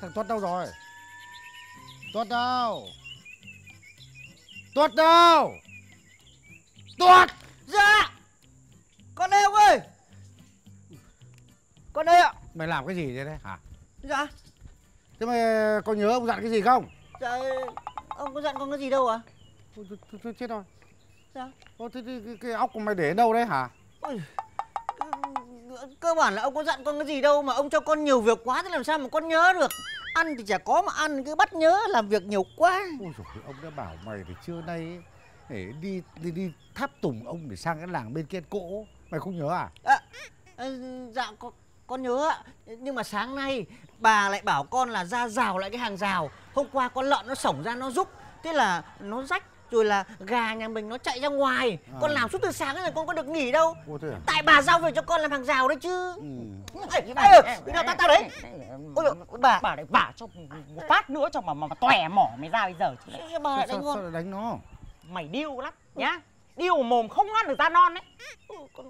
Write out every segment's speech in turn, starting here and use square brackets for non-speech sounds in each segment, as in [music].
thằng tuất đâu rồi? Tuất đâu? Tuất đâu? Tuất! Dạ! Con đây ông ơi! Con đây ạ. Mày làm cái gì thế đấy? Hả? Dạ. Thế mày có nhớ ông dặn cái gì không? Dạ Ông có dặn con cái gì đâu à Ôi, thôi, chết rồi. Sao Ô, thế, thế, cái, cái óc của mày để đâu đấy hả? Ôi, Cơ bản là ông có dặn con cái gì đâu Mà ông cho con nhiều việc quá Thế làm sao mà con nhớ được Ăn thì chả có mà ăn Cứ bắt nhớ làm việc nhiều quá. Ôi dồi, ông đã bảo mày từ trưa nay ấy, để đi đi đi tháp tùng ông để sang cái làng bên kia cỗ. Mày không nhớ à? À, Dạ con, con nhớ ạ. Nhưng mà sáng nay Bà lại bảo con là ra rào lại cái hàng rào. Hôm qua con lợn nó sổng ra nó rúc. Thế là nó rách rồi là gà nhà mình nó chạy ra ngoài. Con À. làm suốt từ sáng đến giờ con có được nghỉ đâu. Thế à? Tại bà giao việc cho con làm hàng rào đấy chứ. Ừ. Ê, tao tao đấy. Ôi dồi, bà. bà lại vả cho một phát nữa cho mà mà, mà tòe mỏ mày ra bây giờ chứ lại. Sao bà lại đánh sao, con sao lại đánh nó? Mày điêu lắm nhá. Điêu mồm không ăn được da non đấy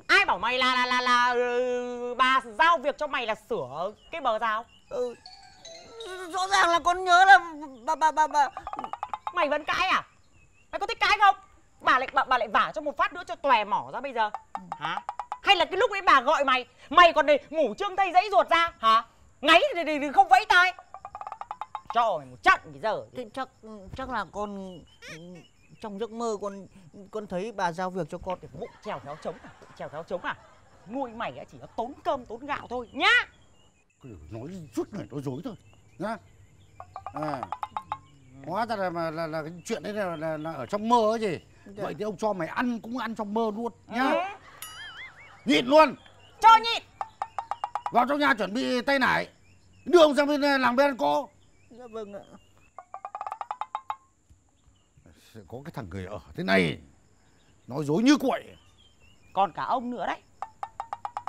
ai bảo mày là là là là ừ, bà giao việc cho mày là sửa cái bờ rào? Ừ. Rõ ràng là con nhớ là bà bà bà bà. Mày vẫn cãi à mày có thích cãi không? Bà lại bà, bà lại vả cho một phát nữa cho tòe mỏ ra bây giờ. Hả? Hay là cái lúc ấy bà gọi mày mày còn để ngủ trương tây dãy ruột ra hả? Ngáy thì, thì, thì không vẫy tai. Cho mày một trận bây giờ. Thế chắc chắc là con trong giấc mơ con con thấy bà giao việc cho con. Để bụng trèo khéo trống à? Bụng trèo khéo trống à? Nuôi mày á chỉ có tốn cơm tốn gạo thôi nhá! Cứ nói suốt ngày nói dối thôi nhá! À. hóa ra là, là, là, là cái chuyện đấy là, là, là ở trong mơ ấy gì Dạ. vậy thì ông cho mày ăn cũng ăn trong mơ luôn nhá. Ừ. nhịn luôn. Cho nhịn. Vào trong nhà chuẩn bị tay nải. Đưa ông sang bên ờ, làng bên cô. Dạ vâng ạ. Có cái thằng người ở thế này. Nói dối như quậy còn cả ông nữa đấy.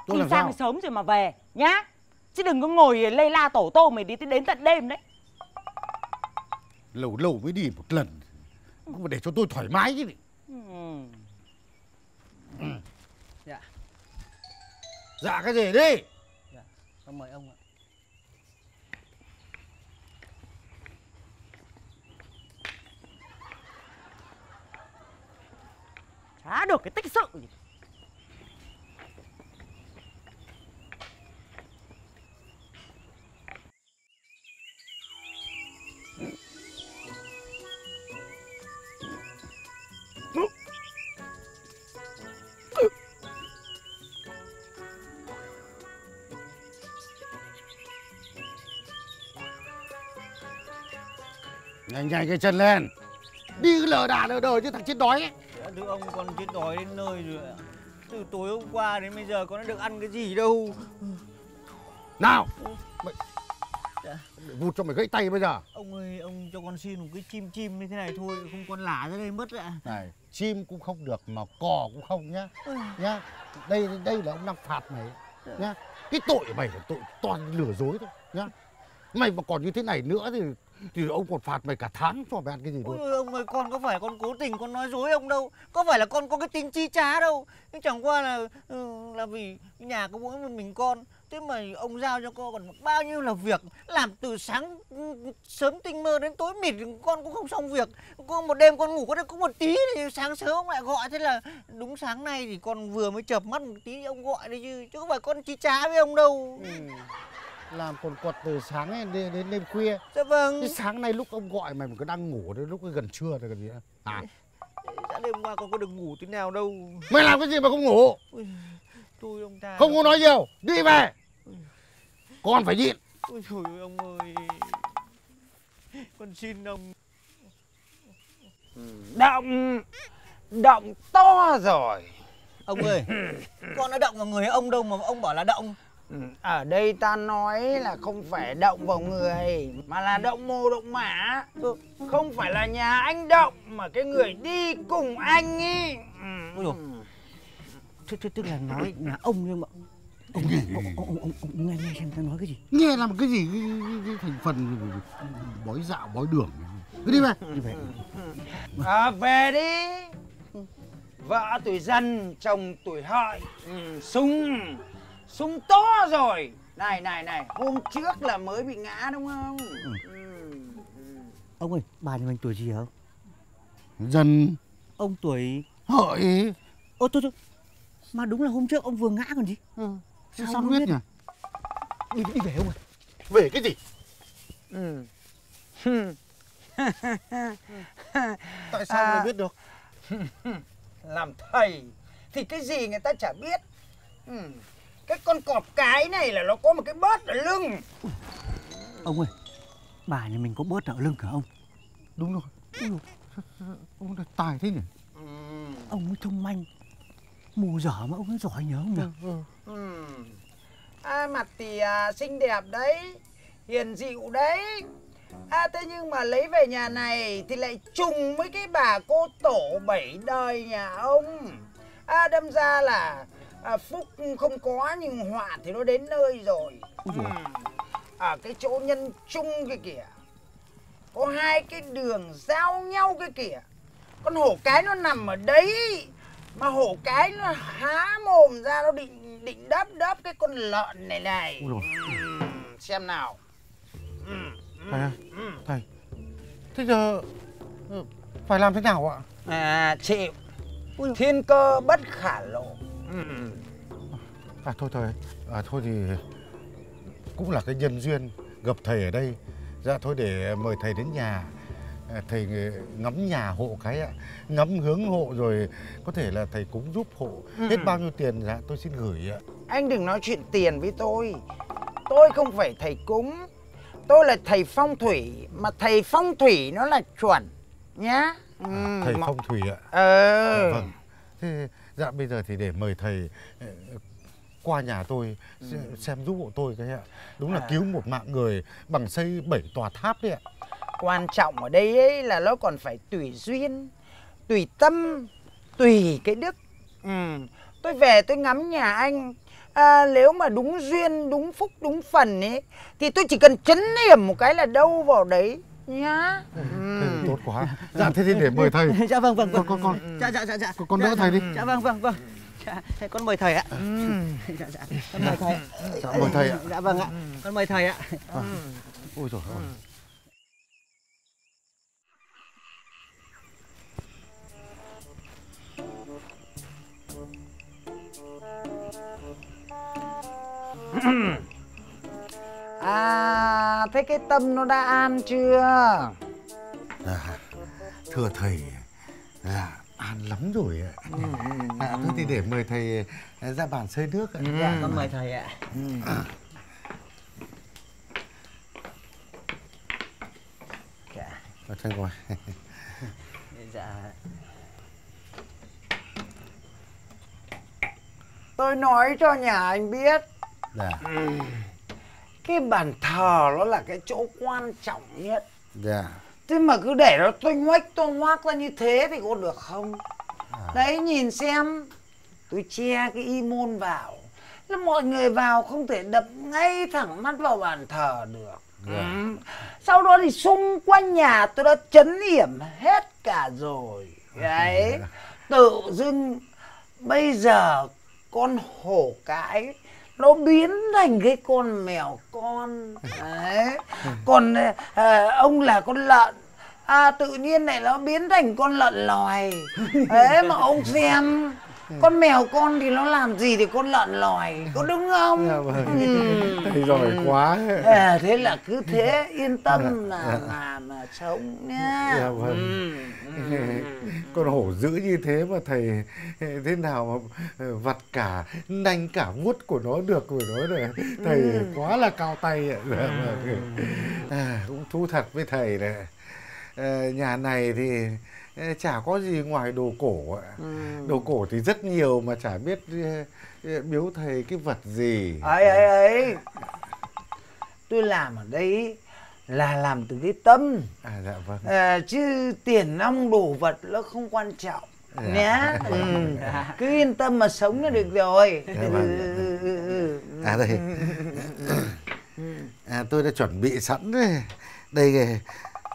Tôi đi làm sang sao? sớm rồi mà về nhá. Chứ đừng có ngồi lây la tổ tô mày đi đến tận đêm đấy lâu lâu mới đi một lần. Phải để cho tôi thoải mái chứ. Ừ. dạ. Dạ cái gì đi? Con mời ông ạ. Chả được cái tích sự gì nhanh nhanh cái chân lên. Đi cứ lờ đà lờ đờ chứ thằng chết đói ấy. Dạ, thưa ông con chết đói đến nơi rồi ạ. Từ tối hôm qua đến bây giờ con đã được ăn cái gì đâu. Nào. Mày Dạ. để vụt cho mày gãy tay bây giờ. Ông ơi ông cho con xin một cái chim chim như thế này thôi không con lả ra đây mất ạ. Này chim cũng không được mà cò cũng không nhá. Nhá đây đây là ông đang phạt mày nhá cái tội của mày là tội toàn lừa dối thôi nhá. Mày mà còn như thế này nữa thì thì ông còn phạt mày cả tháng cho mày ăn cái gì luôn. Ôi, ông ơi con có phải con cố tình con nói dối ông đâu. Có phải là con có cái tính chi trá đâu. Nhưng chẳng qua là ừ, là vì nhà có mỗi một mình con. Thế mà ông giao cho con còn bao nhiêu là việc. Làm từ sáng ừ, sớm tinh mơ đến tối mịt con cũng không xong việc. Con một đêm con ngủ có được có một tí thì sáng sớm ông lại gọi. Thế là đúng sáng nay thì con vừa mới chợp mắt một tí ông gọi đấy chứ. Chứ không phải con chi trá với ông đâu. Ừ. làm còn quật từ sáng đến, đến đêm khuya. Dạ vâng. Cái sáng nay lúc ông gọi mày mà cứ đang ngủ đến lúc gần trưa rồi còn gì nữa à. Dạ đêm qua con có được ngủ tí nào đâu. Mày làm cái gì mà không ngủ? Ui, tôi ông ta không có nói nhiều đi về. Con phải nhịn. Ôi trời ơi ông ơi. Con xin ông. Động Động to rồi. Ông ơi [laughs] Con đã động vào người ông đâu mà ông bảo là động Ở đây ta nói là không phải động vào người Mà là động mồ động mã. Ừ. Không phải là nhà anh động Mà cái người đi cùng anh ý. Ừ. Ôi dồi. Tức, tức, tức là nói nhà ông nhưng mà Ông nghe ông, ông, ông, ông, ông nghe nghe xem ta nói cái gì. Nghe làm cái gì? Cái, cái, cái thành phần bói dạo bói đường. Cứ đi về. Đi về. À, Về đi. Vợ tuổi dân, chồng tuổi hợi. Ừ, Súng Súng to rồi này này này hôm trước là mới bị ngã đúng không Ừ. ừ. Ông ơi, bà nhà mình tuổi gì hả ông? Dân Ông tuổi... hợi. Ô, thôi thôi. Mà đúng là hôm trước ông vừa ngã còn gì? Ừ. Sao Sao không biết biết? nhỉ? Đi, đi về ông ơi. Về cái gì? Ừ. [laughs] Tại sao À. biết được? [laughs] làm thầy thì cái gì người ta chả biết ừ. Cái con cọp cái này là nó có một cái bớt ở lưng Ông ơi, bà nhà mình có bớt ở lưng cả ông. Đúng rồi. Ông là tài thế nhỉ? Ông ấy thông manh. Mù dở mà ông ấy giỏi nhớ không nhỉ? ừ. à, mặt thì à, xinh đẹp đấy hiền dịu đấy à thế nhưng mà lấy về nhà này thì lại trùng với cái bà cô tổ bảy đời nhà ông à đâm ra là à, phúc không có nhưng họa thì nó đến nơi rồi. Ừ. ở cái chỗ nhân trung kia kìa có hai cái đường giao nhau kia kìa con hổ cái nó nằm ở đấy mà hổ cái nó há mồm ra nó định định đắp đắp cái con lợn này này. Ừm, xem nào Ừm, ừm, Thầy ơi, ừm. thầy. Thế giờ ừ, phải làm thế nào ạ? à chịu thiên cơ bất khả lộ. À thôi thầy, à thôi thì cũng là cái nhân duyên gặp thầy ở đây. Dạ thôi để mời thầy đến nhà. À, Thầy ngắm nhà hộ cái ạ, ngắm hướng hộ rồi có thể là thầy cũng giúp hộ. Hết bao nhiêu tiền dạ tôi xin gửi ạ. anh đừng nói chuyện tiền với tôi tôi không phải thầy cúng tôi là thầy phong thủy mà thầy phong thủy nó là chuẩn nhá À, Ừm, thầy mà- phong thủy ạ. ờ Dạ, vâng. Thế dạ bây giờ thì để mời thầy ờ, qua nhà tôi se- xem giúp hộ tôi cái ạ. Đúng là À. cứu một mạng người bằng xây bảy tòa tháp đấy ạ. quan trọng ở đây ấy là nó còn phải tùy duyên tùy tâm tùy cái đức ừ. tôi về tôi ngắm nhà anh à, nếu mà đúng duyên đúng phúc đúng phần ấy thì tôi chỉ cần chấn điểm một cái là đâu vào đấy nhá Thế thì tốt quá. Dạ thế thì để mời thầy. [laughs] dạ vâng vâng vâng. Con con con Dạ dạ dạ dạ. con, con Dạ, đỡ thầy đi. Dạ vâng vâng vâng. Dạ, con mời thầy ạ. [laughs] Dạ dạ. Con mời thầy. Dạ mời thầy ạ. Dạ vâng ạ. Con mời thầy ạ. Ôi rồi ôi. [clears throat] à thế cái tâm nó đã an chưa À, thưa thầy là an lắm rồi ạ. À, thôi thì để mời thầy à, ra bàn xơi nước ạ. Dạ con mời thầy ạ. Dạ. Ờ, thầy ngồi. [laughs] Dạ. tôi nói cho nhà anh biết Dạ. Cái bàn thờ nó là cái chỗ quan trọng nhất Dạ. Thế mà cứ để nó tôi ngoách tôi ngoác ra như thế thì có được không? Đấy nhìn xem Tôi che cái y môn vào Là mọi người vào không thể đập ngay thẳng mắt vào bàn thờ được Dạ. ừ. Sau đó thì xung quanh nhà tôi đã chấn hiểm hết cả rồi [laughs] Đấy Tự dưng bây giờ con hổ cái nó biến thành cái con mèo con. Đấy. Còn ờ, ờ, ông là con lợn. À tự nhiên này nó biến thành con lợn lòi đấy mà ông xem con mèo con thì nó làm gì thì con lợn lòi có đúng không? Dạ vâng. Ừ. Thầy giỏi quá. à, thế là cứ thế yên tâm là làm mà sống nhá. Dạ vâng. Con hổ dữ như thế mà thầy thế nào mà ờ, vặt cả nanh cả vuốt của nó được của nó này thầy quá là cao tay ạ. Dạ vâng. à, cũng thú thật với thầy này nhà này thì ờ, chả có gì ngoài đồ cổ ạ đồ cổ thì rất nhiều mà chả biết ờ, ờ, biếu thầy cái vật gì ấy ấy ấy tôi làm ở đây là làm từ cái tâm à dạ vâng à, chứ tiền nong đồ vật nó không quan trọng Dạ. nhé ừ. cứ yên tâm mà sống là được rồi Dạ vâng. Ừ, ừ, ừ, ừ. À đây. À, tôi đã chuẩn bị sẵn đây. Đây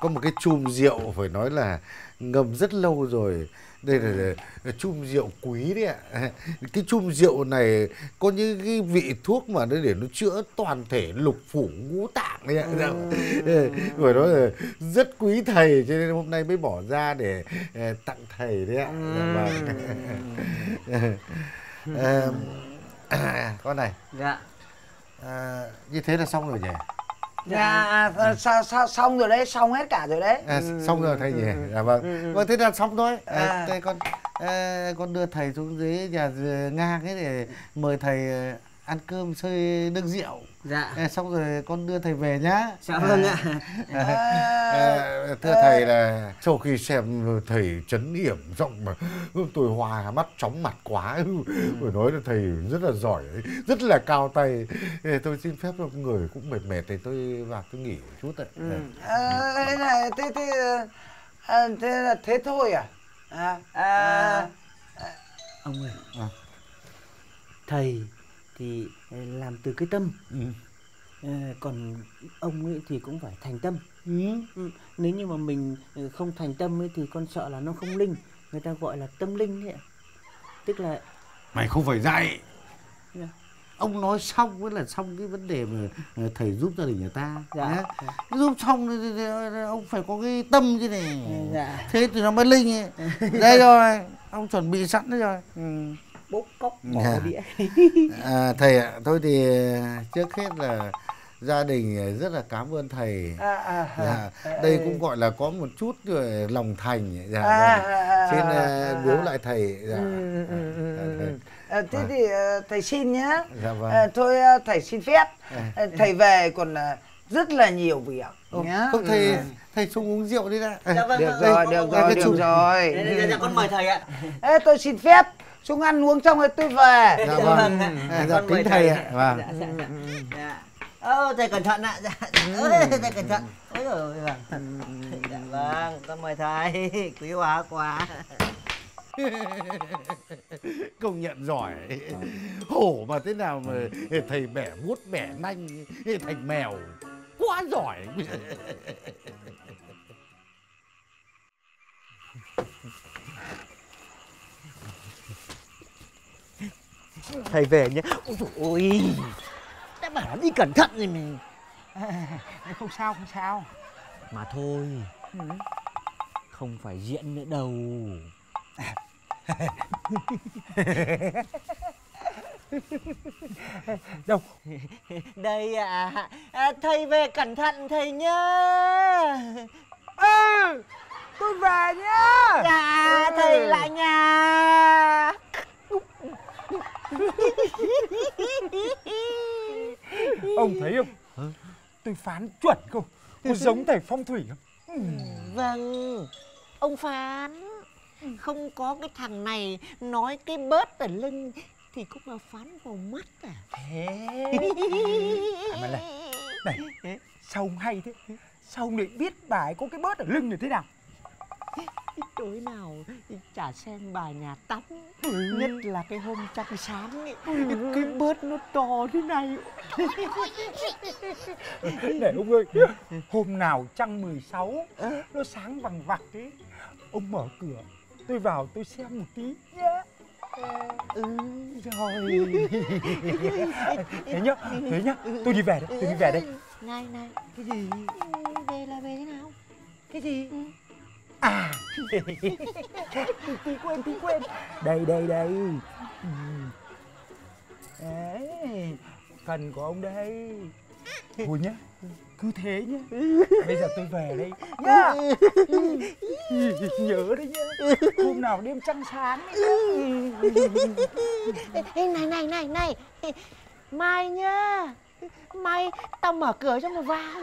có một cái chum rượu phải nói là ngâm rất lâu rồi. Đây là, là chum rượu quý đấy ạ. [laughs] Cái chum rượu này có những cái vị thuốc mà nó để nó chữa toàn thể lục phủ ngũ tạng đấy ạ. Ừ. rồi đó là rất quý thầy cho nên hôm nay mới bỏ ra để ờ, tặng thầy đấy ạ. Vâng. [laughs] [laughs] À, à, [clears throat] con này. Dạ. À, như thế là xong rồi nhỉ dạ à, sao xong rồi đấy xong hết cả rồi đấy. À, xong rồi thầy nhỉ? Dạ vâng. Ừ, ừ. vâng thế là xong thôi. À, À. đây con à, con đưa thầy xuống dưới nhà ngang ấy để mời thầy ăn cơm xơi nước rượu dạ. À, xong rồi con đưa thầy về nhá. Dạ vâng ạ. À, thưa thầy là sau khi xem thầy chấn yểm giọng mà tôi hòa mắt chóng mặt quá rồi nói là thầy rất là giỏi rất là cao tay. Thế tôi xin phép một người cũng mệt mệt thì tôi vào tôi nghỉ một chút ạ. Ừ. à, thế này thế thế à, thế là thế thôi à à, à, ông ơi. À. thầy thì làm từ cái tâm Ừ. Ờ, còn ông ấy thì cũng phải thành tâm Ừ. Ừ, nếu như mà mình ừ, không thành tâm ấy thì con sợ là nó không linh người ta gọi là tâm linh đấy ạ tức là mày không phải dạy Dạ. ông nói xong mới là xong cái vấn đề mà ờ, thầy giúp gia đình người ta Dạ. nhá. giúp xong thì- thì- thì ông phải có cái tâm chứ này dạ thế thì nó mới linh ấy. đây rồi ông chuẩn bị sẵn đấy rồi ừ, bốc cốc bỏ Dạ. đĩa à, thầy ạ thôi thì trước hết là gia đình rất là cảm ơn thầy à, à, dạ. đây cũng gọi là có một chút ờ, lòng thành dạ, À, vâng. à, à, xin à, ờ, à, biếu à. lại thầy dạ. Ừ, ừ, ừ, Dạ, ừ, ừ. À, thế thì ờ, thầy xin nhá dạ vâng À, thôi ờ, thầy xin phép À. Ờ, thầy về còn ờ, rất là nhiều việc nhá không thầy Ừ. thầy xuống uống rượu đi đã Dạ vâng, được vâng, rồi vâng, được vâng, rồi được rồi Dạ, dạ, dạ, con mời thầy ạ Ê, tôi xin phép xuống ăn uống xong rồi tôi về. Dạ Dạ vâng. vâng. Dạ Con mời kính thầy. ạ. Ạ. vâng. dạ, dạ, dạ. dạ. Ơ, thầy cẩn thận ạ. Dạ. Ôi, thầy cẩn thận. Ôi rồi vâng. Dạ vâng con mời thầy. [laughs] Quý hóa quá. [laughs] Công nhận giỏi. Hổ mà thế nào mà thầy bẻ vuốt bẻ nanh thành mèo. Quá giỏi [laughs] thầy về nhé. Ôi dồi ôi. Đã bảo đi cẩn thận rồi mình không sao không sao. Mà thôi. Không phải diễn nữa đâu. Đâu? Đây ạ. À. thầy về cẩn thận thầy nhá. Ừ tôi về nhá. Dạ thầy lại nhà Ông thấy không? Tôi phán chuẩn không? Có giống thầy phong thủy không? vâng ông phán không có cái thằng này nói cái bớt ở lưng thì cũng là phán vào mắt à Thế À, mà này, này, sao ông hay thế? Sao ông lại biết bà ấy có cái bớt ở lưng như thế nào? [laughs] tối nào chả xem bài nhà tắm nhất là cái hôm trăng sáng ấy. Cái bớt nó to thế này. [laughs] Này ông ơi, hôm nào trăng 16 Nó sáng vằng vặc thế. Ông mở cửa, tôi vào tôi xem một tí nhé ừ. Rồi. [laughs] Thế nhá, thế nhá Tôi đi về đây, tôi đi về đây. Này này cái gì? Về là về thế nào? Cái gì? À. Tí quên, tí quên. Đây, đây, đây. Ừ. Đấy Phần của ông đây. Thôi nhá. Cứ thế nhá. Bây giờ tôi về đây. Nhá. Nhớ đấy nhá. Hôm nào đêm trăng sáng ấy nhá. Ê, này này này này. Mai nhá. Mai tao mở cửa cho mà vào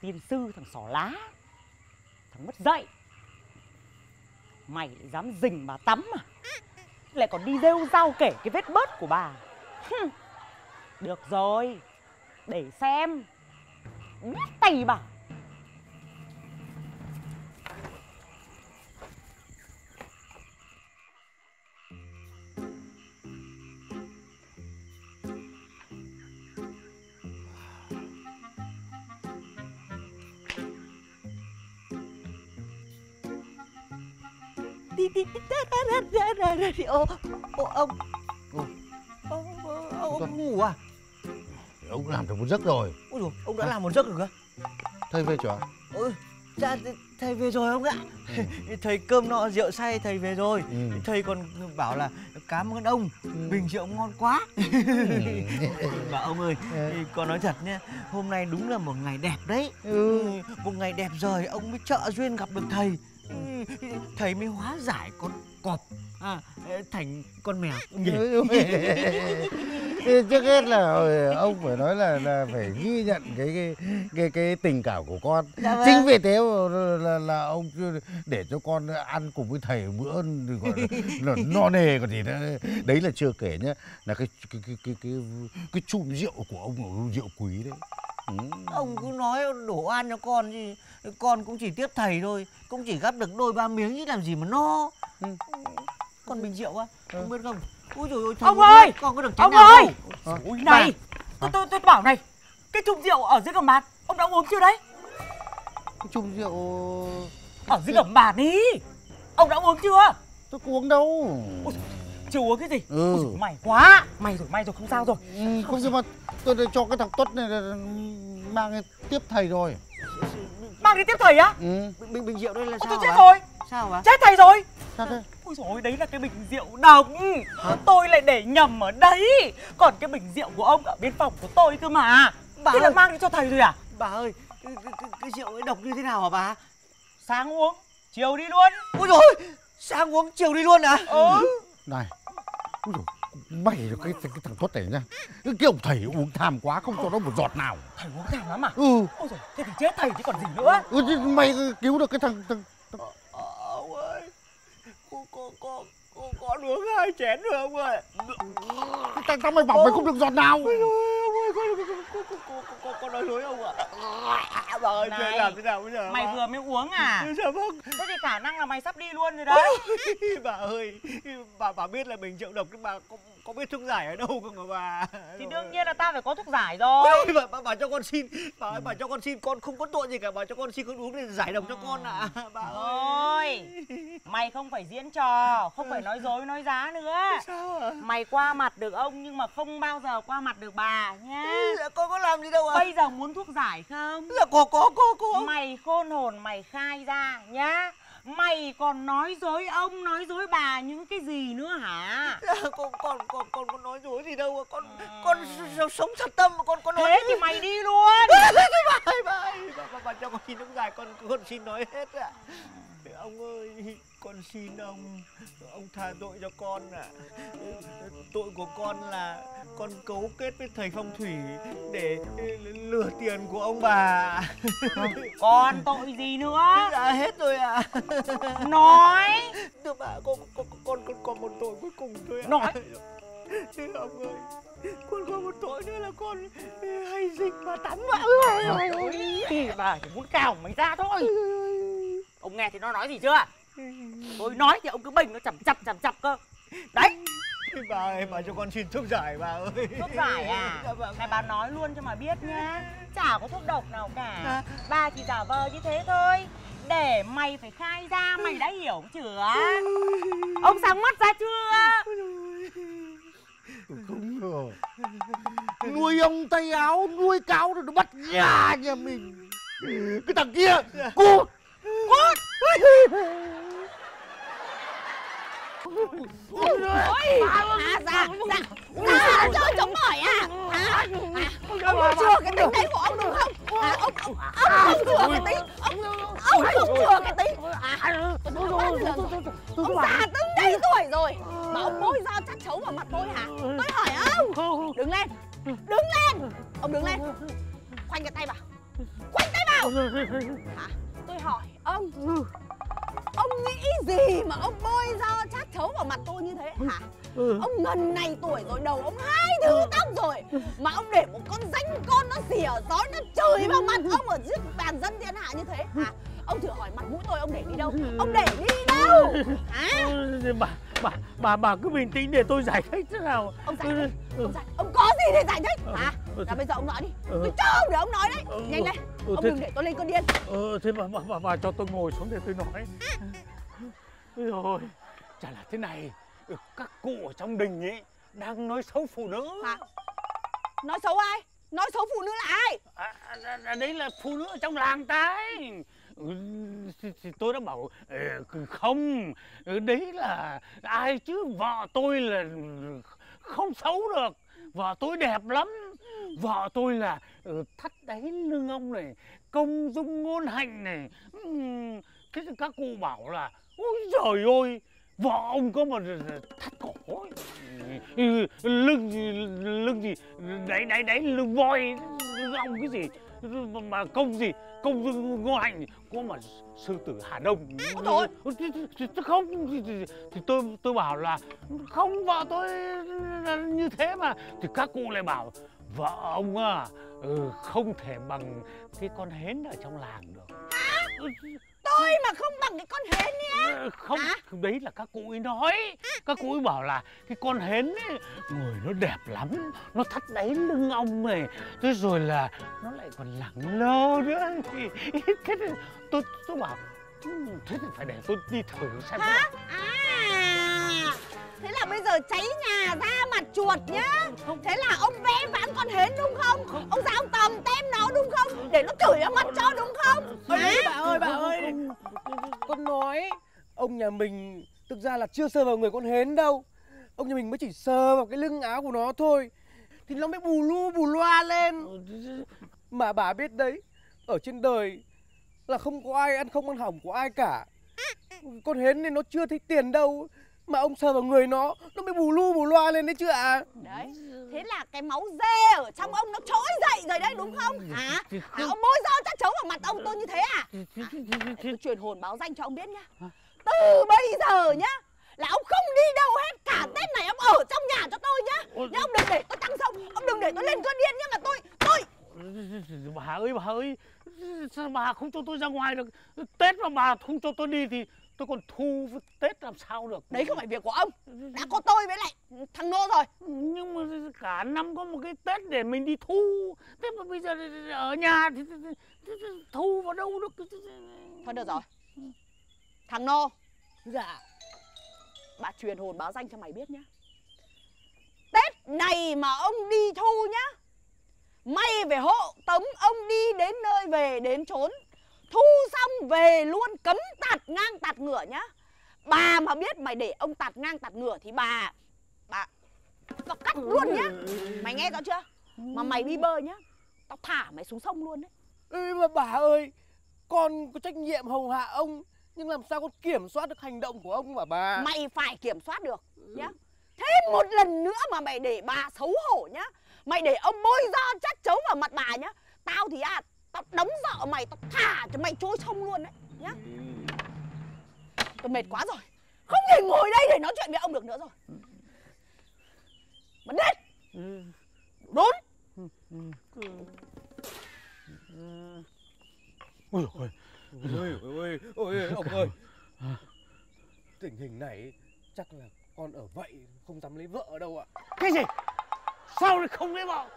tiên sư, thằng xỏ lá, thằng mất dạy. Mày lại dám rình bà tắm à? Lại còn đi rêu rao kể cái vết bớt của bà. Được rồi, để xem. Biết tay bà. Ô ô ông ô, ô, ông ngủ à ông làm được một giấc rồi ôi dồi, ông đã làm một giấc rồi cơ thầy về chưa ôi dạ thầy về rồi ông ạ thầy cơm nọ rượu say thầy về rồi Ừ. thầy còn bảo là cảm ơn ông bình rượu ngon quá mà ông ơi con nói thật nhé hôm nay đúng là một ngày đẹp đấy một ngày đẹp rồi ông mới trợ duyên gặp được thầy thầy mới hóa giải con cọp. À, thành con mèo. [laughs] Trước hết là ờ, ông phải nói là là phải ghi nhận cái cái cái, cái tình cảm của con. Dạ vâng. chính vì thế mà là, là ông để cho con ăn cùng với thầy bữa gọi là, là no nề còn gì nữa. Đấy là chưa kể nhá là cái cái cái cái cái, cái chum rượu của ông là rượu quý đấy ừ. ông cứ nói đổ oan cho con chứ con cũng chỉ tiếp thầy thôi cũng chỉ gắp được đôi ba miếng chứ làm gì mà no Ừ. còn bình rượu á Ừ. ông biết không ui rồi ôi thầy Ông ơi! con có được chén Ông nào ơi! đâu. Ôi này, tôi, tôi, tôi bảo này, cái chum rượu ở dưới gầm bàn, ông đã uống chưa đấy? cái chum rượu Ở dưới gầm bàn đi, ông đã uống chưa? tôi uống đâu Chưa uống cái gì? Ừ. Ôi dồi, may quá, may rồi, may rồi, không sao rồi. Ừ, không nhưng mà tôi đã cho cái thằng tuất này là mang tiếp thầy rồi Mang đi tiếp thầy á? ừ. bình, bình, rượu đây là Ôi, sao tôi chết rồi, sao ạ chết thầy rồi. sao thế Ôi dồi đấy là cái bình rượu đồng Tôi lại để nhầm ở đấy Còn cái bình rượu của ông ở bên phòng của tôi cơ mà Bà Thế là ơi. mang đi cho thầy rồi à? bà ơi cái, cái, cái, cái rượu ấy độc như thế nào hả bà Sáng uống, chiều đi luôn ôi rồi sáng uống chiều đi luôn à Ừ này Úi dồi, mày là cái, cái, cái thằng tuất này nha cái kiểu thầy uống tham quá không cho nó một giọt nào. Thầy uống cảm lắm à? ừ, Ôi dồi, thế thì chết thầy chứ còn gì nữa. Ừ chứ mày cứu được cái thằng, thằng ông ơi cô cô cô cô có uống hai chén rồi ông ơi tại sao mày bảo mày không được giọt nào? Ông ơi con con nói dối ông ạ bà ơi Này, làm thế nào bây giờ Mày bà? vừa mới uống à? dạ vâng Thế thì khả năng là mày sắp đi luôn rồi đấy bà ơi bà bà biết là mình rượu độc nhưng bà có, biết thuốc giải ở đâu không mà bà? Thì đương nhiên là tao phải có thuốc giải rồi. Ôi, bà, bà, bà cho con xin bà ơi bà cho con xin con không có tội gì cả bà cho con xin con uống để giải độc cho con ạ bà ơi. Mày không phải diễn trò Không phải nói dối nói giá nữa. Sao ạ? Mày qua mặt được ông nhưng mà không bao giờ qua mặt được bà nhá. Dạ, con có làm gì đâu ạ? Bây giờ muốn thuốc giải không? dạ có có có có. Mày khôn hồn mày khai ra nhá Mày còn nói dối ông, nói dối bà những cái gì nữa hả? [laughs] con con con con có nói dối gì đâu con con s- sống thật tâm mà con con nói Thế thì mày đi luôn. Bà bà ơi bà, bà, bà cho con xin thuốc giải con con xin nói hết ạ. Ông ơi con xin ông ông tha tội cho con ạ. Tội của con là con cấu kết với thầy phong thủy để lừa tiền của ông bà. Còn tội gì nữa? đã hết rồi ạ. Nói. Thưa bà con con con con còn một tội cuối cùng thôi ạ. Nói. ông ơi con có một tội nữa là con hay dịch và tắm ạ Ôi, Bà chỉ muốn cào mày ra thôi. Ông nghe thì nó nói gì chưa? Tôi nói thì ông cứ bình nó chằm chằm chằm chằm cơ. Đấy. Bà ơi bà cho con xin thuốc giải bà ơi. Thuốc giải à? [laughs] Dạ vâng. Này bà nói luôn cho mà biết nhá. Chả có thuốc độc nào cả. À. Bà chỉ giả vờ như thế thôi. Để mày phải khai ra mày đã hiểu chưa? Ông sáng mắt ra chưa? Không ngờ nuôi ông tay áo nuôi cáo rồi nó bắt nhà nhà mình. Cái thằng kia cút! Cút Ôi, à, dạ, dạ, dạ, chơi chống mỏi à? À, à, ông không chừa cái tính đấy của ông đúng không? À, ông, ông, ông không chừa cái tính, ông, ông không chừa cái tính. À. Ông già từng đây tuổi rồi, mà ông bôi dao chát chấu vào mặt tôi hả? Tôi hỏi ông, đứng lên, đứng lên, ông đứng lên, khoanh cái tay vào, khoanh tay vào. Hả? Tôi hỏi ông, ông nghĩ gì mà ông bôi dao chát chấu vào mặt tôi như thế hả? Ông ngần này tuổi rồi đầu ông hai thứ tóc rồi Mà ông để một con danh con nó xỉa gió nó chửi vào mặt ông ở trước bàn dân thiên hạ như thế hả? Ông thử hỏi mặt mũi tôi ông để đi đâu? Ông để đi đâu? Hả? bà bà bà bà cứ bình tĩnh để tôi giải thích thế nào Ông giải thích, ông giải Ông có gì để giải thích hả? Ừ. Là bây giờ ông nói đi Ừ. Tôi cho ông để ông nói đấy Ừ. Nhanh lên Ừ, Ông đừng để tôi lên cơn điên ờ thế bà, bà bà bà cho tôi ngồi xuống để tôi nói rồi chả là thế này ừ, các cụ ở trong đình ấy đang nói xấu phụ nữ Hả? Nói xấu ai? Nói xấu phụ nữ là ai? à, à, à, đấy là phụ nữ ở trong làng ta ấy Ừ, tôi đã bảo ờ, không ừ, đấy là ai chứ? Vợ tôi là không xấu được vợ tôi đẹp lắm. Vợ tôi là ừ, thắt đáy lưng ông này công dung ngôn hạnh này. Thế thì các cụ bảo là ôi trời ơi vợ ông có một thắt cổ. Ừ, lưng gì lưng gì đấy đấy đấy lưng voi lưng ông cái gì mà- mà công gì? Công ngôn hạnh có mà sư tử hà đông. Ôi thì không. Thì, thì, tôi tôi bảo là không vợ tôi như thế mà. Thì các cụ lại bảo vợ ông à ừ, không thể bằng cái con hến ở trong làng được Tôi mà không bằng cái con hến nhé ừ, không Hả? đấy là các cụ ấy nói các cụ ấy bảo là cái con hến ấy, người nó đẹp lắm nó thắt đáy lưng ông này thế rồi là nó lại còn lẳng lơ nữa thế tôi tôi bảo "Ừ, thế thì phải để tôi đi thử xem Hả? À Thế là bây giờ cháy nhà ra mặt chuột nhá Thế là ông vẽ vãn con hến đúng không? Ông ra ông tầm tem nó đúng không? Để nó chửi vào mặt cho đúng không? Hả? bà ơi bà ơi con nói ông nhà mình thực ra là chưa sờ vào người con hến đâu ông nhà mình mới chỉ sờ vào cái lưng áo của nó thôi thì nó mới bù lu bù loa lên mà bà biết đấy ở trên đời là không có ai ăn không ăn hỏng của ai cả con hến nên nó chưa thấy tiền đâu mà ông sờ vào người nó nó mới bù lu bù loa lên đấy chứ ạ à. Đấy Thế là cái máu dê ở trong ông nó trỗi dậy rồi đấy đúng không? Hả? À, ông bôi dao chắc chấu vào mặt ông tôi như thế à? thì, tôi truyền hồn báo danh cho ông biết nhá Từ bây giờ nhá Là ông không đi đâu hết Cả Tết này ông ở trong nhà cho tôi nhá. Nhá ông đừng để tôi tăng sông Ông đừng để tôi lên cơn điên nhá mà tôi Tôi bà ơi bà ơi sao bà không cho tôi ra ngoài được tết mà bà không cho tôi đi thì tôi còn thu tết làm sao được. Đấy không phải việc của ông. Đã có tôi với lại thằng Nô rồi. Nhưng mà cả năm có một cái tết để mình đi thu. Thế mà bây giờ ở nhà thì, thu vào đâu được Thôi được rồi. Thằng Nô. Dạ. Bà truyền hồn báo danh cho mày biết nhá. Tết này mà ông đi thu nhá Mày phải hộ tống ông đi đến nơi về đến trốn Thu xong về luôn cấm tạt ngang tạt ngửa nhá. Bà mà biết mày để ông tạt ngang tạt ngửa thì bà Bà Tao cắt luôn nhá. Mày nghe rõ chưa? Mà mày đi bơi nhá Tao thả mày xuống sông luôn đấy. Ê, mà bà ơi con có trách nhiệm hầu hạ ông nhưng làm sao con kiểm soát được hành động của ông mà bà? Mày phải kiểm soát được nhá. Thêm một lần nữa mà mày để bà xấu hổ nhá. Mày để ông bôi da chắc chấu vào mặt bà nhá. Tao thì à Tao đóng dợ mày Tao thả cho mày trôi sông luôn đấy nhá. Tôi mệt quá rồi. Không thể ngồi đây để nói chuyện với ông được nữa rồi. Mà đết Đốn. Ôi ôi ôi ôi ôi ông ơi. Tình hình này chắc là con ở vậy không dám lấy vợ đâu ạ. Cái gì? Sao lại không lấy vợ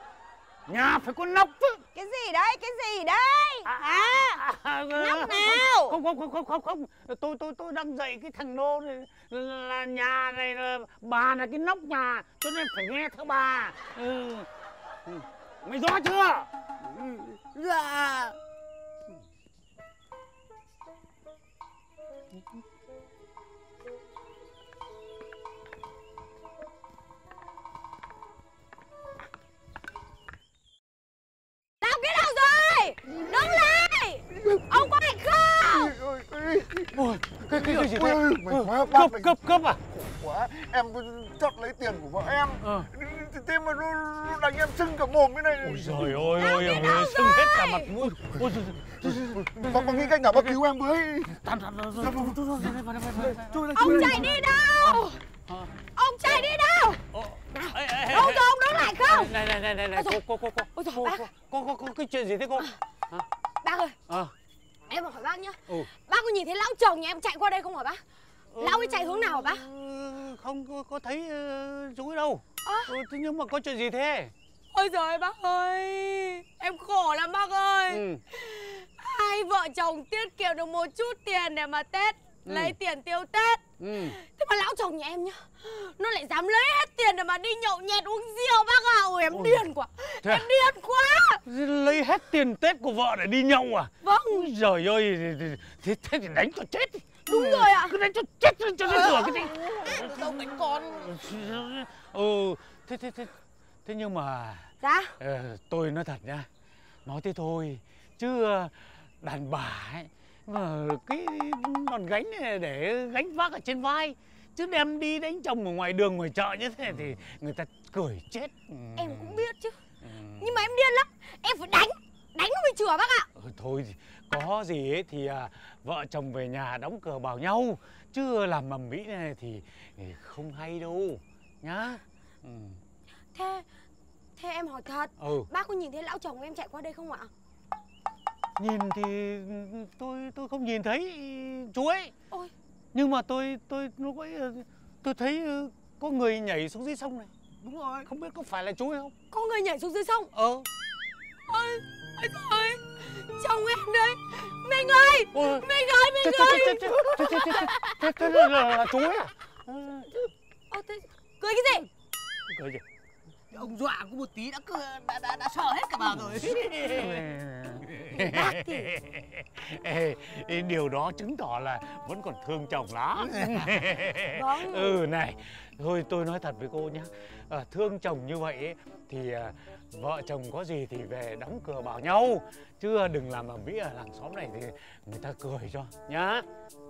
nhà phải có nóc chứ. Cái gì đấy Cái gì đấy Hả? À, Nóc nào? không không không không không không. Tôi tôi tôi đang dạy cái thằng nô này là nhà này là bà là cái nóc nhà cho nên phải nghe theo bà. Ừ. Ừ. mày rõ chưa? Dạ ôi cái cái, cái gì thế? mày quá bác mày cấp cấp à? quá em chót lấy tiền của vợ em. Ờ. thế mà nó, đánh em sưng cả mồm thế này. Ôi trời ơi ôi ôi sưng hết cả mặt mũi. Ôi trời bác nghĩ cách nào bác cứu em với. Tan tan Ông chạy đi đâu? Ông chạy đi đâu? Đâu rồi ông đứng lại không? Này này này này này. Cô cô cô cô. cô cô cô có có cái chuyện gì thế cô? Bác ơi. Ờ Em hỏi bác nhá. Ừ. Bác có nhìn thấy lão chồng nhà em chạy qua đây không hả bác? Lão ấy chạy hướng nào hả bác? Ừ, không có, có thấy uh, chú đâu. Ơ? ừ, thế nhưng mà có chuyện gì thế? Ôi giời bác ơi. Em khổ lắm bác ơi. Ừ. Hai vợ chồng tiết kiệm được một chút tiền để mà Tết Ừ. Lấy tiền tiêu Tết. Ừ. Thế mà lão chồng nhà em nhá Nó lại dám lấy hết tiền để mà đi nhậu nhẹt uống rượu bác ạ. Ôi em điên quá. Thế à? Em điên quá. Lấy hết tiền tết của vợ để đi nhậu à? Vâng. Ôi giời ơi thế, thế, thế thì đánh cho chết. Đúng rồi ạ. Cứ đánh cho chết cho cho nó rửa cái gì đâu đánh con. Ừ thế thế thế thế nhưng mà Dạ? Ờ, tôi nói thật nha nói thế thôi. Chứ ờ, đàn bà ấy mà cái đòn gánh này để gánh vác ở trên vai. Chứ đem đi đánh chồng ở ngoài đường ngoài chợ như thế thì người ta cười chết. Ừ. Em cũng biết chứ. Ừ. Nhưng mà em điên lắm. Em phải đánh. Đánh mới chừa bác ạ. Ừ, thôi có gì ấy thì à, vợ chồng về nhà đóng cửa bảo nhau. Chứ làm mầm mỹ này thì, thì không hay đâu. Nhá. Ừ. Thế Thế em hỏi thật. Ừ. Bác có nhìn thấy lão chồng em chạy qua đây không ạ nhìn thì tôi tôi không nhìn thấy chú ấy Ôi. nhưng mà tôi tôi lúc ấy ờ, tôi thấy ờ, có người nhảy xuống dưới sông này đúng rồi không biết có phải là chú ấy không Có người nhảy xuống dưới sông ờ Ôi Ôi trời Chồng em đây Mình ơi Ôi. Mình ơi Mình ơi thế, thế, là, chú ấy à Ờ, thế Cười cái gì cười gì ông dọa có một tí đã cười đã đã, đã sợ hết cả bà rồi. Bác thì Ê, điều đó chứng tỏ là vẫn còn thương chồng lắm. Vâng. ừ này thôi tôi nói thật với cô nhé à, thương chồng như vậy ấy, thì à, vợ chồng có gì thì về đóng cửa bảo nhau. Chứ đừng làm ở mỹ ở làng xóm này thì người ta cười cho nhá.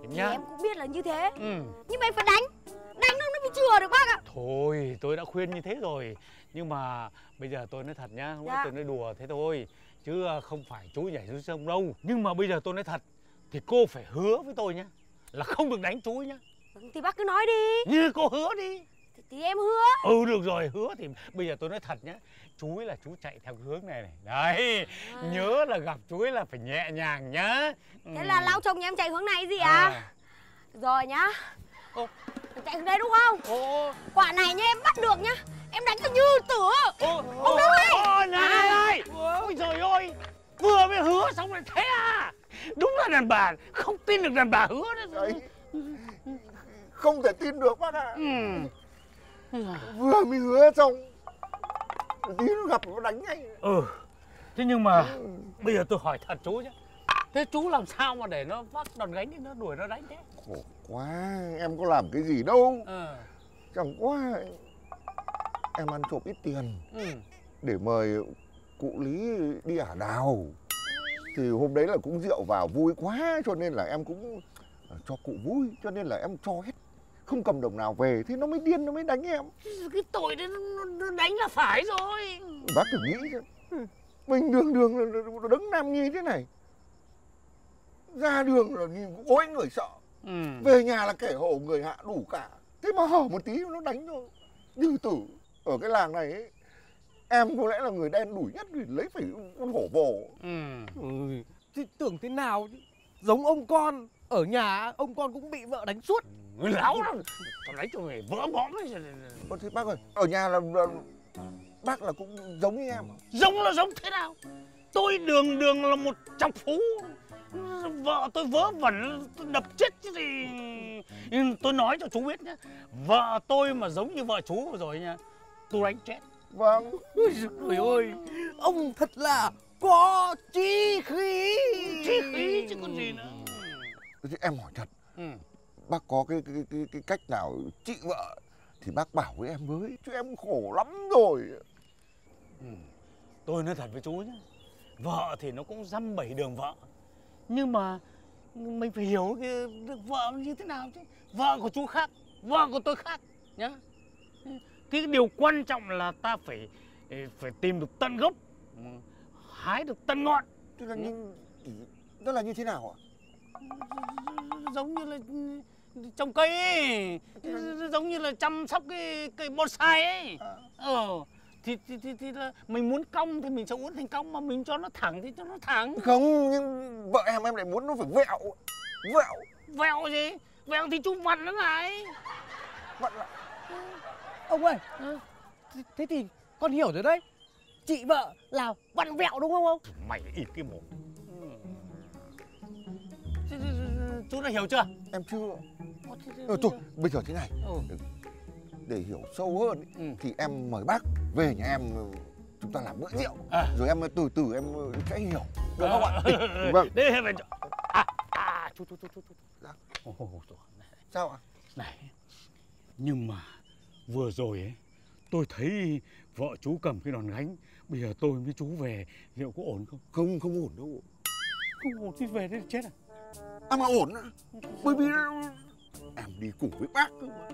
Thì nhá. em cũng biết là như thế. Ừ. Nhưng mà em phải đánh. Đánh nó nó mới chừa được bác ạ. Thôi tôi đã khuyên như thế rồi nhưng mà bây giờ tôi nói thật nhá nãy Dạ. tôi nói đùa thế thôi chứ à, không phải chú nhảy xuống sông đâu. Nhưng mà bây giờ tôi nói thật thì cô phải hứa với tôi nhá là không được đánh chú nhá. Vâng, Thì bác cứ nói đi. Như cô hứa đi. Thì, thì em hứa. Ừ được rồi hứa thì bây giờ tôi nói thật nhá chú ấy là chú chạy theo hướng này này. Đấy À. nhớ là gặp chú ấy là phải nhẹ nhàng nhá. Thế Ừ. là lão chồng nhà em chạy hướng này gì à, Rồi nhá. Ô. Chạy hướng đấy đúng không? Ô Quả này nhá em bắt được nhá. Em đánh cho như tử ô Ông đâu đây? Ôi này này Ôi trời ơi. Vừa mới hứa xong rồi thế à? Đúng là đàn bà Không tin được đàn bà hứa đấy Đấy. Không thể tin được bác ạ. ừ. Vừa mới hứa xong. Tí nó gặp nó đánh ngay. ừ. Thế nhưng mà Bây giờ tôi hỏi thật chú nhé Thế chú làm sao mà để nó vác đòn gánh đi Nó đuổi nó đánh thế Khổ quá, em có làm cái gì đâu. ờ. Chẳng qua em ăn trộm ít tiền. Ừ. để mời cụ Lý đi ả đào. Thì hôm đấy là cũng rượu vào vui quá cho nên là em cũng cho cụ vui cho nên là em cho hết. Không cầm đồng nào về thì nó mới điên nó mới đánh em. Cái tội đấy nó, nó đánh là phải rồi. Bác thử nghĩ xem. Mình đường đường đứng nam nhi thế này. Ra đường là nhìn ối người sợ ừ. về nhà là kẻ hổ người hạ đủ cả. Thế mà hở một tí nó đánh cho như tử. Ở cái làng này ấy, em có lẽ là người đen đủi nhất vì lấy phải con hổ vồ. Ừ. ừ. thì tưởng thế nào chứ? Giống ông con. Ở nhà ông con cũng bị vợ đánh suốt. Người láo lắm. Tao đánh cho mày vỡ bõm ấy Ơ, thế bác ơi ở nhà là, là bác là cũng giống như em à? Giống là giống thế nào? Tôi đường đường là một chọc phú Vợ tôi vớ vẩn tôi đập chết chứ gì. Tôi nói cho chú biết nhé Vợ tôi mà giống như vợ chú rồi nha Tôi đánh chết. Vâng. Ôi trời ơi ông thật là có chí khí. Chí khí chứ còn gì nữa. Em hỏi thật ừ. bác có cái cái cái, cái cách nào trị vợ thì bác bảo với em với chứ em khổ lắm rồi. Tôi nói thật với chú nhé Vợ thì nó cũng dăm bảy đường vợ Nhưng mà Mình phải hiểu cái vợ như thế nào chứ. Vợ của chú khác Vợ của tôi khác nhá. Cái điều quan trọng là ta phải Phải tìm được tận gốc ừ, Hái được tận ngọn. Tức là như đó là như thế nào ạ? Giống như là Trồng cây ấy. Giống như là chăm sóc cái cây bonsai ấy. Ờ thì, thì, thì, thì là mình muốn cong thì mình sẽ uốn thành cong mà mình cho nó thẳng thì cho nó thẳng. Không nhưng vợ em em lại muốn nó phải vẹo vẹo. Vẹo gì? Vẹo thì chú vặn nó lại. Vặn lại. Ông ơi thế- thế thì con hiểu rồi đấy. Chị vợ là vặn vẹo đúng không ông? Mày ít cái mồm chú đã hiểu chưa? Em chưa. Ờ, thôi bây giờ thế này. Ừ. để hiểu sâu hơn ý, Ừ. thì em mời bác về nhà em ừ, chúng ta làm bữa rượu À. rồi em từ từ em sẽ hiểu được không ạ [laughs] vâng Đấy phải cho- à à chú chú chú chú chú. Dạ. Sao ạ Này, nhưng mà vừa rồi ấy, tôi thấy vợ chú cầm cái đòn gánh. Bây giờ tôi với chú về liệu có ổn không? không không ổn đâu Không ổn thì về đây chết à? à mà ổn bởi vì đi cùng với bác cơ mà